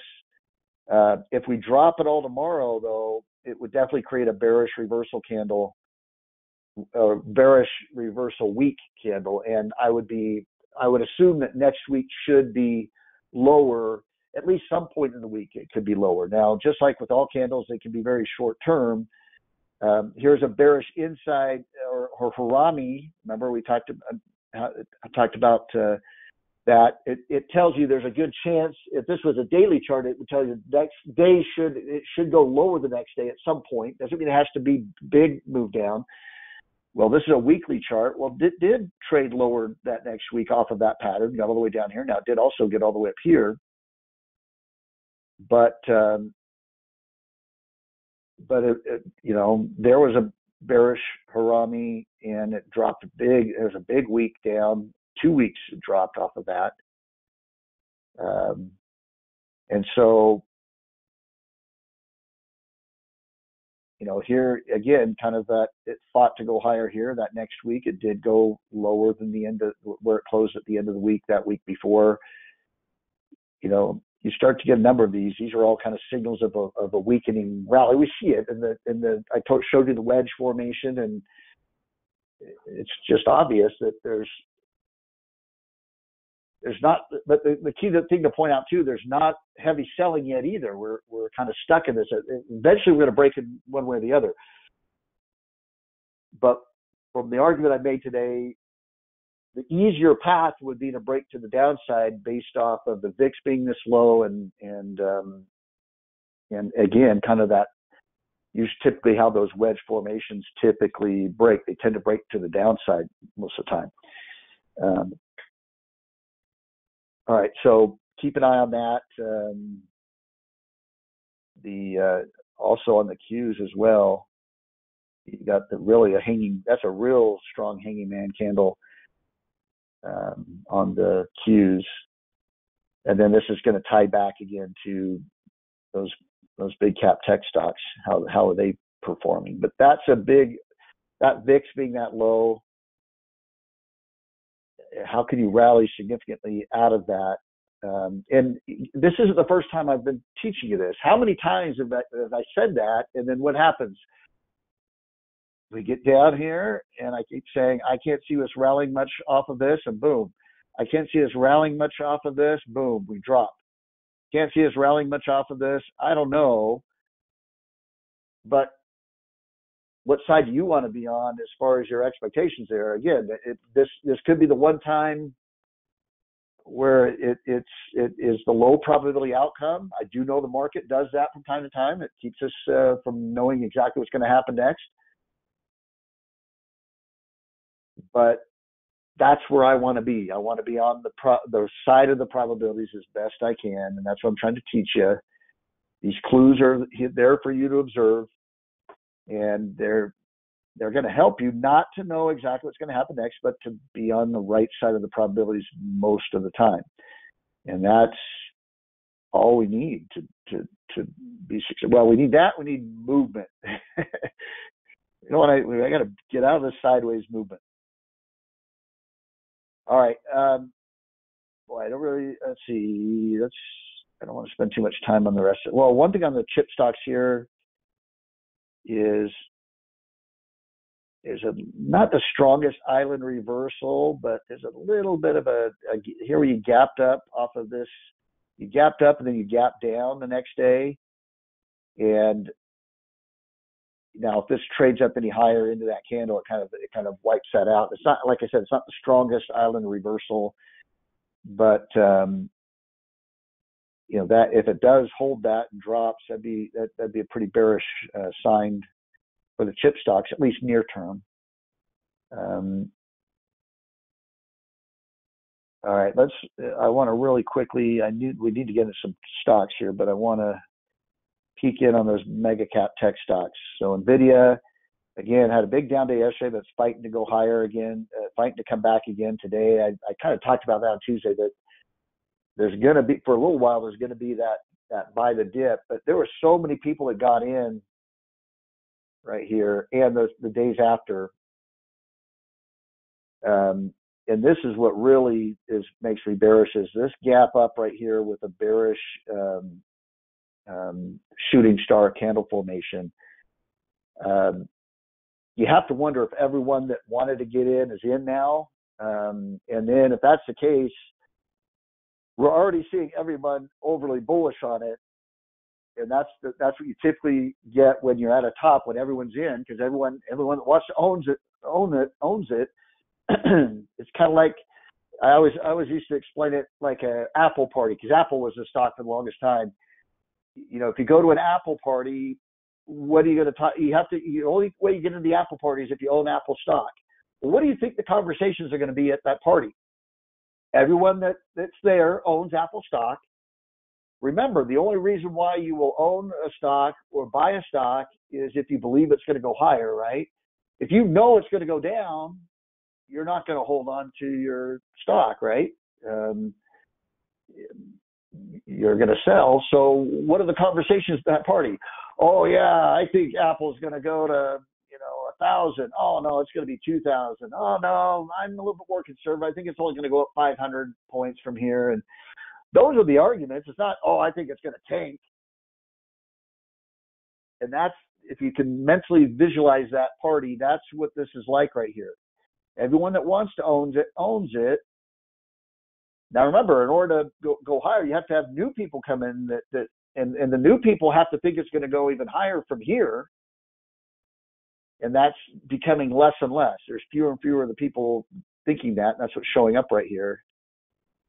Uh, if we drop it all tomorrow, though, it would definitely create a bearish reversal candle, a bearish reversal week candle, and I would be, I would assume that next week should be lower. At least some point in the week, it could be lower. Now, just like with all candles, they can be very short term. Um, here's a bearish inside or, or Harami. Remember, we talked about, I talked about uh, that it, it tells you there's a good chance if this was a daily chart it would tell you the next day should it should go lower the next day at some point. Doesn't mean it has to be big move down. Well this is a weekly chart. Well it did trade lower that next week off of that pattern got all the way down here now it did also get all the way up here. But um, but it, it, you know there was a bearish harami and it dropped big there's a big week down two weeks dropped off of that. Um, and so, you know, here again, kind of that it fought to go higher here. That next week, it did go lower than the end of where it closed at the end of the week that week before. You know, you start to get a number of these. These are all kind of signals of a of a weakening rally. We see it in the in the I showed you the wedge formation, and it's just obvious that there's there's not, but the, the key thing to point out too, there's not heavy selling yet either. We're we're kind of stuck in this. Eventually, we're going to break it one way or the other. But from the argument I made today, the easier path would be to break to the downside based off of the VIX being this low and and um, and again, kind of that. Use typically how those wedge formations typically break. They tend to break to the downside most of the time. Um, all right, so keep an eye on that. Um, the uh, also on the Qs as well. You got the really a hanging. That's a real strong hanging man candle um, on the Qs. and then this is going to tie back again to those those big cap tech stocks. How how are they performing? But that's a big that VIX being that low how can you rally significantly out of that? Um, and this isn't the first time I've been teaching you this. How many times have I, have I said that? And then what happens? We get down here, and I keep saying, I can't see us rallying much off of this, and boom. I can't see us rallying much off of this, boom, we drop. Can't see us rallying much off of this, I don't know. But what side do you want to be on as far as your expectations there? Again, it, this this could be the one time where it, it's it is the low probability outcome. I do know the market does that from time to time. It keeps us uh, from knowing exactly what's going to happen next. But that's where I want to be. I want to be on the pro- the side of the probabilities as best I can, and that's what I'm trying to teach you. These clues are there for you to observe and they're they're going to help you not to know exactly what's going to happen next, but to be on the right side of the probabilities most of the time. And that's all we need to to to be successful. Well, we need that. We need movement. you know what? I I got to get out of this sideways movement. All right. Um, boy, I don't really. Let's see. Let's. I don't want to spend too much time on the rest of it. Well, one thing on the chip stocks here is is a not the strongest island reversal, but there's a little bit of a, a here where you gapped up off of this. You gapped up and then you gapped down the next day, and now if this trades up any higher into that candle, it kind of it kind of wipes that out. It's not like I said, it's not the strongest island reversal, but um, you know that if it does hold that and drops, that'd be that, that'd be a pretty bearish uh, sign for the chip stocks, at least near term. Um, all right, let's. I want to really quickly. I need we need to get into some stocks here, but I want to peek in on those mega cap tech stocks. So Nvidia, again, had a big down day yesterday, but it's fighting to go higher again, uh, fighting to come back again today. I, I kind of talked about that on Tuesday that there's going to be for a little while there's going to be that that buy the dip, but there were so many people that got in right here and the, the days after. Um, and this is what really is makes me bearish is this gap up right here with a bearish um, um, shooting star candle formation. Um, you have to wonder if everyone that wanted to get in is in now. Um, and then if that's the case, we're already seeing everyone overly bullish on it and that's the, that's what you typically get when you're at a top when everyone's in because everyone everyone that to owns it own it owns it. it's kind of like I always I always used to explain it like a Apple party because Apple was the stock for the longest time. You know, if you go to an Apple party, what are you going to talk? You have to. The only way you get into the Apple party is if you own Apple stock. What do you think the conversations are going to be at that party? Everyone that that's there owns Apple stock Remember, the only reason why you will own a stock or buy a stock is if you believe it's going to go higher, right? If you know it's going to go down, you're not going to hold on to your stock, right? Um, you're going to sell. So, what are the conversations at that party? Oh yeah, I think Apple's going to go to you know a thousand. Oh no, it's going to be two thousand. Oh no, I'm a little bit more conservative. I think it's only going to go up 500 points from here, and those are the arguments. It's not, oh, I think it's going to tank. And that's, if you can mentally visualize that party, that's what this is like right here. Everyone that wants to owns it owns it. Now remember, in order to go, go higher, you have to have new people come in that, that and, and the new people have to think it's going to go even higher from here. And that's becoming less and less. There's fewer and fewer of the people thinking that. That's what's showing up right here.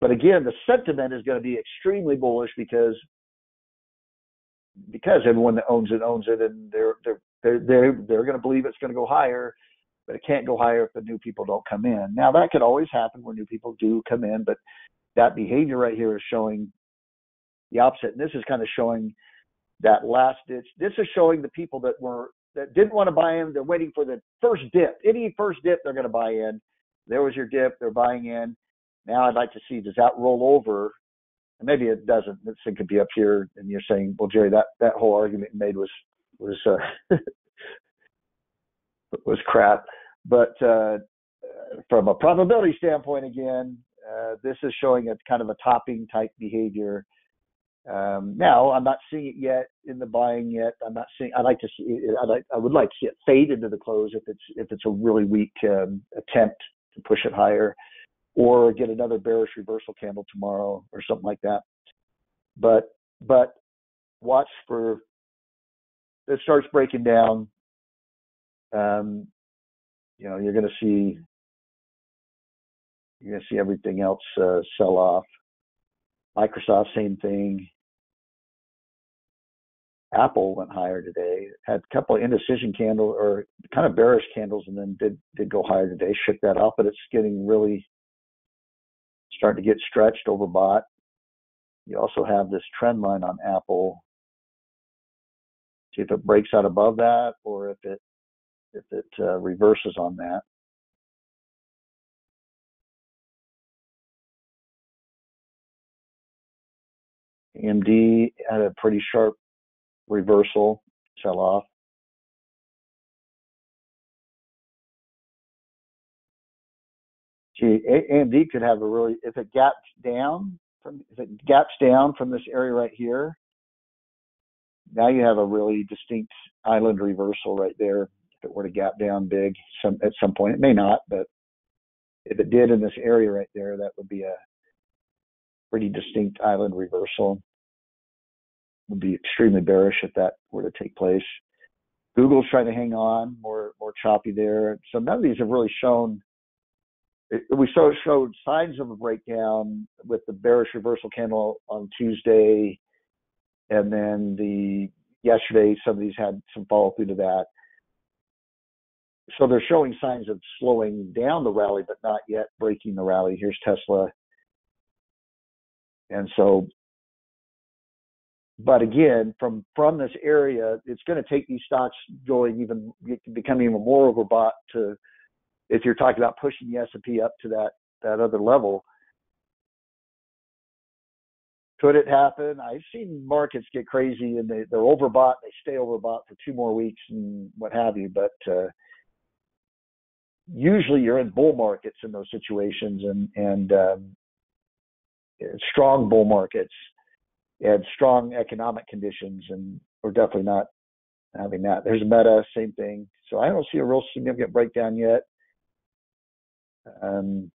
But again, the sentiment is going to be extremely bullish because because everyone that owns it owns it, and they're they're they're they're, they're going to believe it's going to go higher, but it can't go higher if the new people don't come in. Now that could always happen where new people do come in, but that behavior right here is showing the opposite. And this is kind of showing that last ditch. This is showing the people that were that didn't want to buy in. They're waiting for the first dip. Any first dip, they're going to buy in. There was your dip. They're buying in. Now I'd like to see does that roll over? And maybe it doesn't. This thing could be up here, and you're saying, well, Jerry, that that whole argument made was was uh, was crap. But uh, from a probability standpoint, again, uh, this is showing a kind of a topping type behavior. Um, now, I'm not seeing it yet in the buying yet. I'm not seeing. I'd like to see. It, I like. I would like to see it fade into the close if it's if it's a really weak um, attempt to push it higher or get another bearish reversal candle tomorrow or something like that. But but watch for it starts breaking down. Um, you know, you're going to see you're going to see everything else uh, sell off. Microsoft, same thing. Apple went higher today. Had a couple of indecision candles or kind of bearish candles, and then did did go higher today. Shook that off, but it's getting really starting to get stretched, overbought. You also have this trend line on Apple. See if it breaks out above that or if it if it uh, reverses on that. AMD had a pretty sharp reversal, sell off. gee, AMD could have a really if it gaps down from if it gaps down from this area right here. Now you have a really distinct island reversal right there. If it were to gap down big some at some point, it may not, but if it did in this area right there, that would be a pretty distinct island reversal. Would be extremely bearish if that were to take place. Google's trying to hang on, more more choppy there. So none of these have really shown. We so showed signs of a breakdown with the bearish reversal candle on Tuesday, and then the yesterday some of these had some follow through to that. So they're showing signs of slowing down the rally, but not yet breaking the rally. Here's Tesla. And so but again, from from this area, it's going to take these stocks going even becoming even more overbought to if you're talking about pushing the S&P up to that that other level. Could it happen? I've seen markets get crazy and they, they're overbought. They stay overbought for two more weeks and what have you. But uh, usually you're in bull markets in those situations and and um, strong bull markets had strong economic conditions, and we're definitely not having that. There's Meta, same thing. So I don't see a real significant breakdown yet. Um,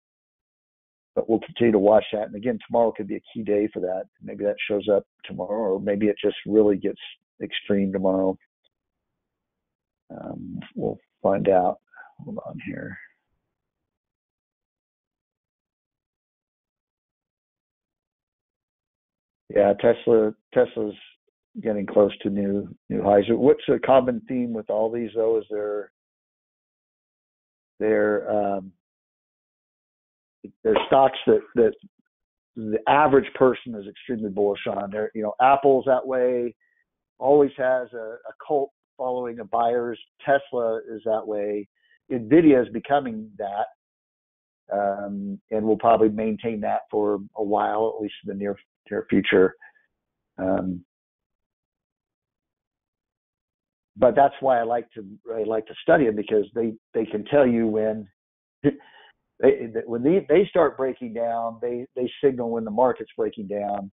but we'll continue to watch that. And again, tomorrow could be a key day for that. Maybe that shows up tomorrow, or maybe it just really gets extreme tomorrow. Um, we'll find out. Hold on here. Yeah, Tesla Tesla's getting close to new new highs. What's a common theme with all these though? Is there they're um, they're stocks that that the average person is extremely bullish on. There, you know, Apple's that way. Always has a, a cult following of buyers. Tesla is that way. Nvidia is becoming that um, and we'll probably maintain that for a while, at least in the near near future. Um, but that's why I like to I like to study them because they they can tell you when they when they they start breaking down, they they signal when the market's breaking down.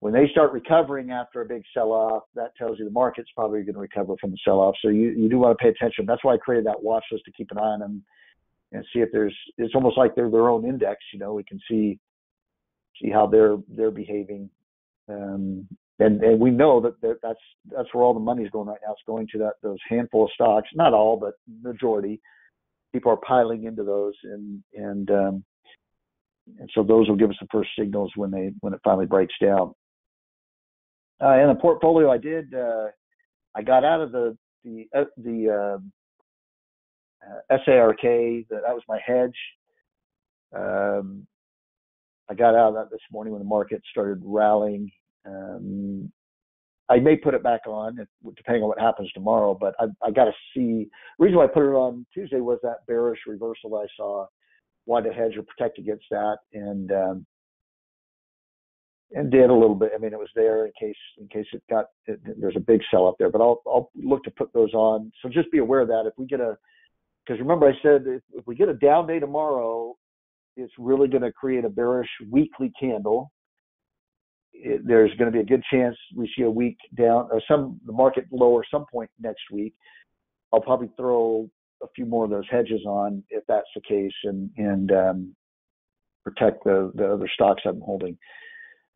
When they start recovering after a big sell-off, that tells you the market's probably going to recover from the sell-off. So you, you do want to pay attention. That's why I created that watch list to keep an eye on them and see if there's it's almost like they're their own index you know we can see see how they're they're behaving um, and and we know that, that that's that's where all the money is going right now it's going to that those handful of stocks not all but majority people are piling into those and and um, and so those will give us the first signals when they when it finally breaks down uh, in the portfolio i did uh, i got out of the the uh, the uh, uh, SARK. That was my hedge. Um, I got out of that this morning when the market started rallying. Um, I may put it back on depending on what happens tomorrow, but I, I got to see. The reason why I put it on Tuesday was that bearish reversal I saw. Wanted to hedge or protect against that, and um, and did a little bit. I mean, it was there in case in case it got it, there's a big sell up there. But I'll I'll look to put those on. So just be aware of that if we get a because remember I said if, if we get a down day tomorrow, it's really going to create a bearish weekly candle. It, there's going to be a good chance we see a week down or some the market lower some point next week. I'll probably throw a few more of those hedges on if that's the case and and um, protect the the other stocks I'm holding.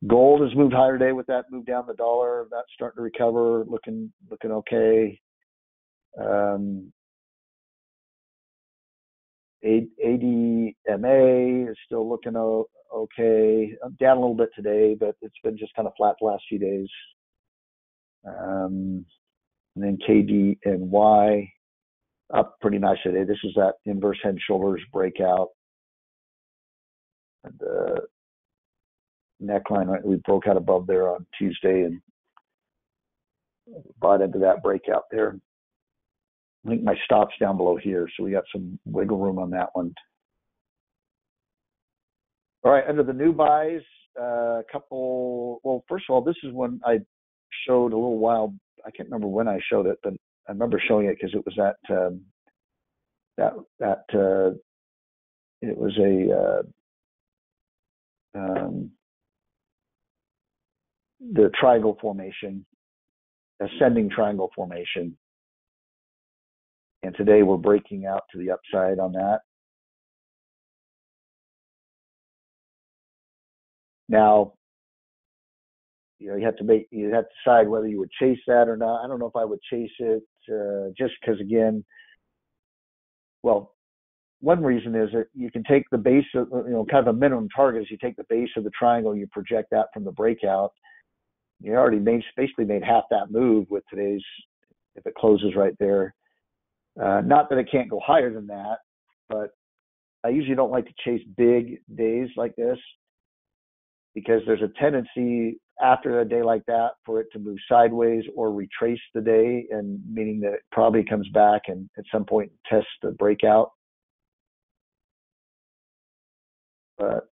Gold has moved higher today with that move down the dollar. That's starting to recover, looking looking okay. Um, ADMA is still looking okay. Down a little bit today, but it's been just kind of flat the last few days. Um, and then KDNY up pretty nice today. This is that inverse head shoulders breakout. And the neckline, right, we broke out above there on Tuesday and bought into that breakout there. I think my stop's down below here, so we got some wiggle room on that one. All right, under the new buys, uh, a uh, couple. Well, first of all, this is one I showed a little while. I can't remember when I showed it, but I remember showing it because it was that um, that that uh, it was a uh, um, the triangle formation, ascending triangle formation. And today we're breaking out to the upside on that. Now, you know, you have to make you have to decide whether you would chase that or not. I don't know if I would chase it uh, just because again, well, one reason is that you can take the base of you know kind of a minimum target is you take the base of the triangle, you project that from the breakout. You already made basically made half that move with today's if it closes right there. Uh, not that it can't go higher than that, but I usually don't like to chase big days like this because there's a tendency after a day like that for it to move sideways or retrace the day and meaning that it probably comes back and at some point tests the breakout. But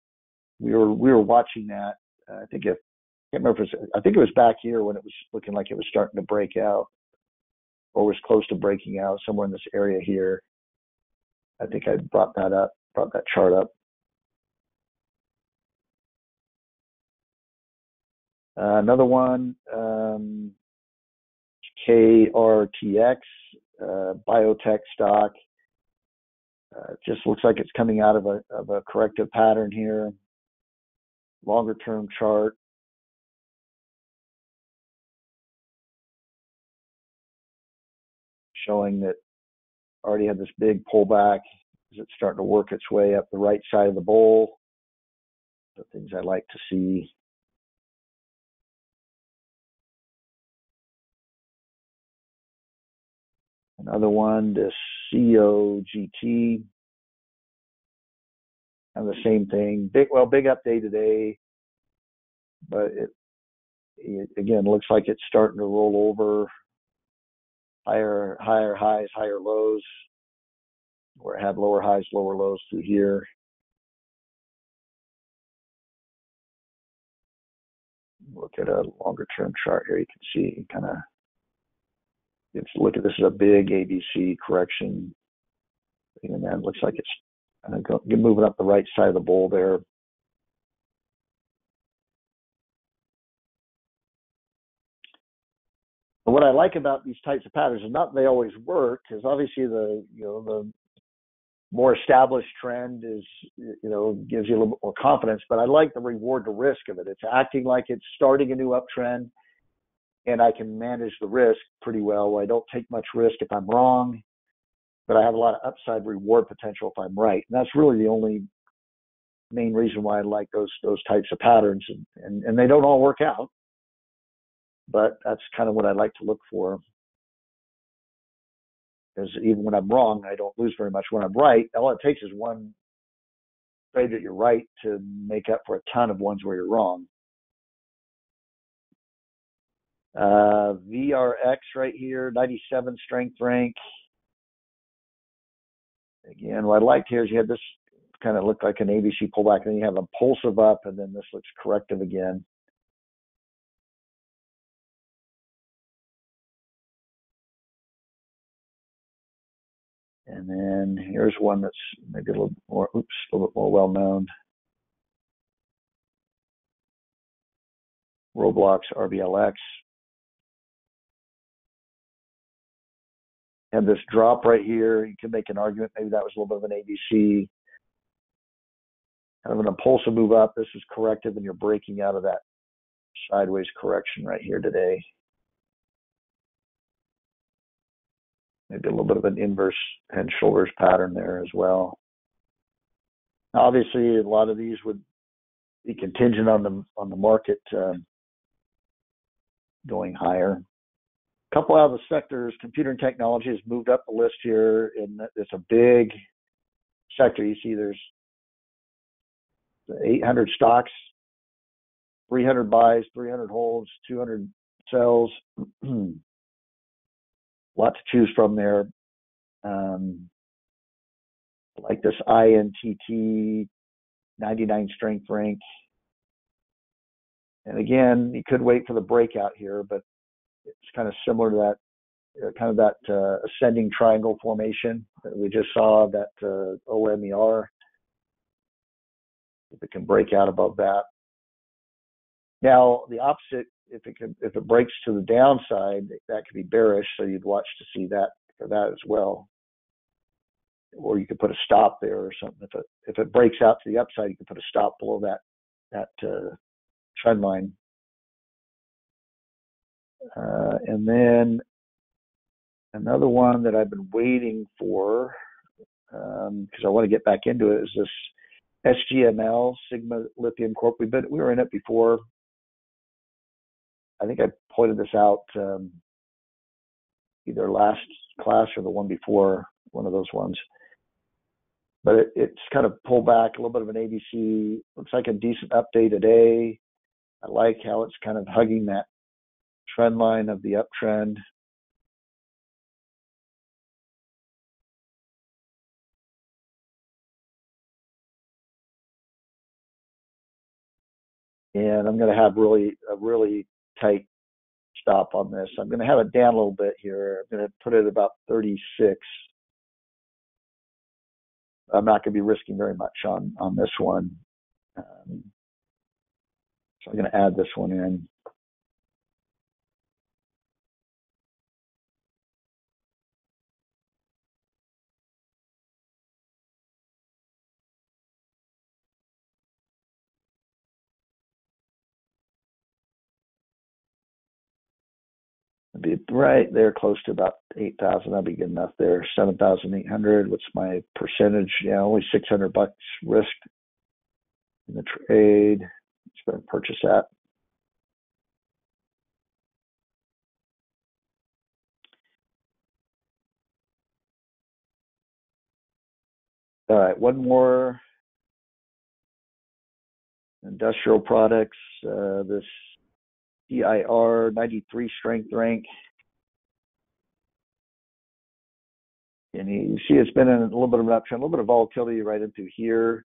we were we were watching that uh, i think if I can't remember if it was, I think it was back here when it was looking like it was starting to break out or was close to breaking out somewhere in this area here i think i brought that up brought that chart up Uh, another one, um, KRTX, uh, biotech stock. Uh, just looks like it's coming out of a, of a corrective pattern here. Longer term chart. Showing that already had this big pullback. Is it starting to work its way up the right side of the bowl? The things I like to see. Another one, the COGT. And the same thing. Big, well, big update today, but it, it again looks like it's starting to roll over. Higher, higher highs, higher lows. Where it had lower highs, lower lows through here. Look at a longer term chart here. You can see kind of it's look at this is a big ABC correction, and then looks like it's kind of moving up the right side of the bowl there. But what I like about these types of patterns is not they always work, because obviously the you know the more established trend is you know gives you a little bit more confidence. But I like the reward to risk of it. It's acting like it's starting a new uptrend and I can manage the risk pretty well. I don't take much risk if I'm wrong, but I have a lot of upside reward potential if I'm right. And that's really the only main reason why I like those those types of patterns. And and, and they don't all work out, but that's kind of what I like to look for. Because even when I'm wrong, I don't lose very much. When I'm right, all it takes is one trade that you're right to make up for a ton of ones where you're wrong. Uh, VRX right here, 97 strength rank. Again, what I liked here is you had this kind of look like an ABC pullback, and then you have impulsive up, and then this looks corrective again. And then here's one that's maybe a little more, oops, a little bit more well known. Roblox RBLX. and this drop right here, you can make an argument maybe that was a little bit of an ABC, kind of an impulsive move up. This is corrective, and you're breaking out of that sideways correction right here today. Maybe a little bit of an inverse head shoulders pattern there as well. Obviously, a lot of these would be contingent on the on the market um, going higher A couple out of the sectors, computer and technology has moved up the list here, and it's a big sector. You see, there's 800 stocks, 300 buys, 300 holds, 200 sells. lot to choose from there. Um, like this INTT 99 strength rank. And again, you could wait for the breakout here, but it's kind of similar to that, uh, kind of that uh, ascending triangle formation that we just saw, that uh, OMER. if it can break out above that. Now, the opposite, if it can, if it breaks to the downside, that could be bearish. So you'd watch to see that for that as well. Or you could put a stop there or something. If it if it breaks out to the upside, you could put a stop below that that uh, trend line. Uh, and then another one that I've been waiting for because um, I want to get back into it is this SGML Sigma Lithium Corp. We've been we were in it before. I think I pointed this out um, either last class or the one before, one of those ones. But it, it's kind of pulled back a little bit of an ABC. Looks like a decent update today. I like how it's kind of hugging that trend line of the uptrend. And I'm going to have really a really tight stop on this. I'm going to have it down a little bit here. I'm going to put it about 36. I'm not going to be risking very much on on this one. Um, so I'm going to add this one in. Be right there close to about 8,000. That'd be good enough there. 7,800. What's my percentage? Yeah, only 600 bucks risk in the trade. Let's go and purchase that. All right, one more industrial products. Uh, this CIR 93 strength rank. And you see it's been in a little bit of an uptrend, a little bit of volatility right into here.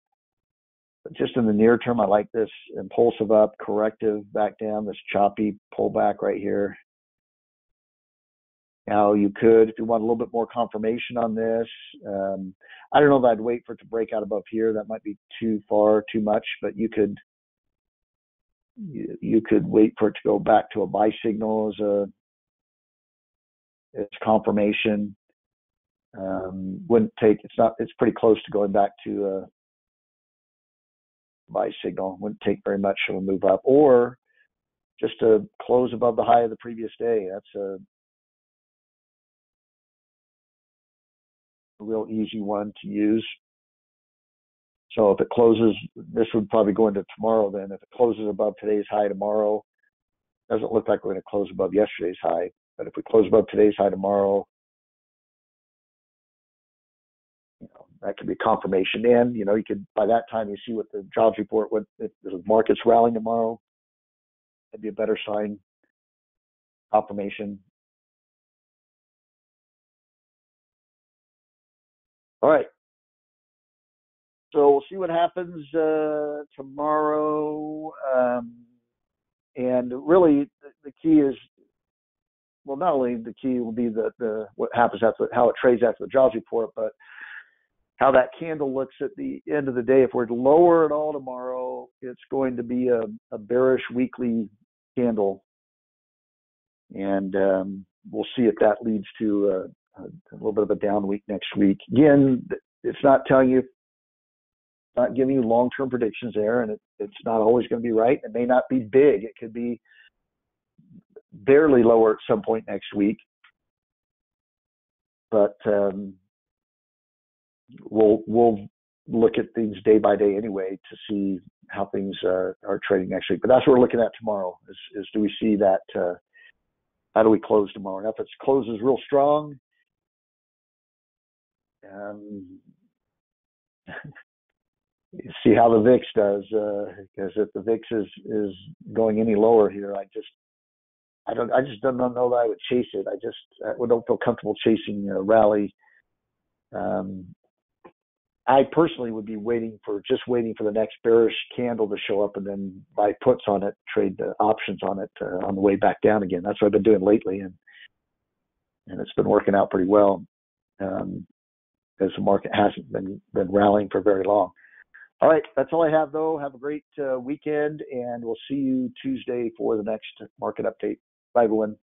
But just in the near term, I like this impulsive up, corrective back down, this choppy pullback right here. Now you could, if you want a little bit more confirmation on this, um, I don't know if I'd wait for it to break out above here. That might be too far, too much, but you could you, you could wait for it to go back to a buy signal as a as confirmation. Um, wouldn't take it's not it's pretty close to going back to a buy signal. Wouldn't take very much to move up or just to close above the high of the previous day. That's a real easy one to use. So if it closes, this would probably go into tomorrow then. If it closes above today's high tomorrow, doesn't look like we're going to close above yesterday's high. But if we close above today's high tomorrow, you know, that could be confirmation. And, you know, you could, by that time, you see what the jobs report, what if the market's rallying tomorrow, that'd be a better sign, confirmation. All right, so we'll see what happens uh, tomorrow. Um, and really, the, the, key is, well, not only the key will be the, the what happens after how it trades after the jobs report, but how that candle looks at the end of the day. If we're lower at all tomorrow, it's going to be a, a bearish weekly candle, and um, we'll see if that leads to a, a, a little bit of a down week next week. Again, it's not telling you not giving you long-term predictions there, and it, it's not always going to be right. It may not be big. It could be barely lower at some point next week, but um, we'll we'll look at things day by day anyway to see how things uh, are trading next week. But that's what we're looking at tomorrow. Is, is do we see that? Uh, how do we close tomorrow? And if it closes real strong, um, see how the VIX does. Because uh, if the VIX is is going any lower here, I just I don't I just don't know that I would chase it. I just I don't feel comfortable chasing a rally. Um, I personally would be waiting for just waiting for the next bearish candle to show up and then buy puts on it, trade the options on it uh, on the way back down again. That's what I've been doing lately, and and it's been working out pretty well. Um, because the market hasn't been been rallying for very long. All right, that's all I have though. Have a great uh, weekend, and we'll see you Tuesday for the next market update. Bye, everyone.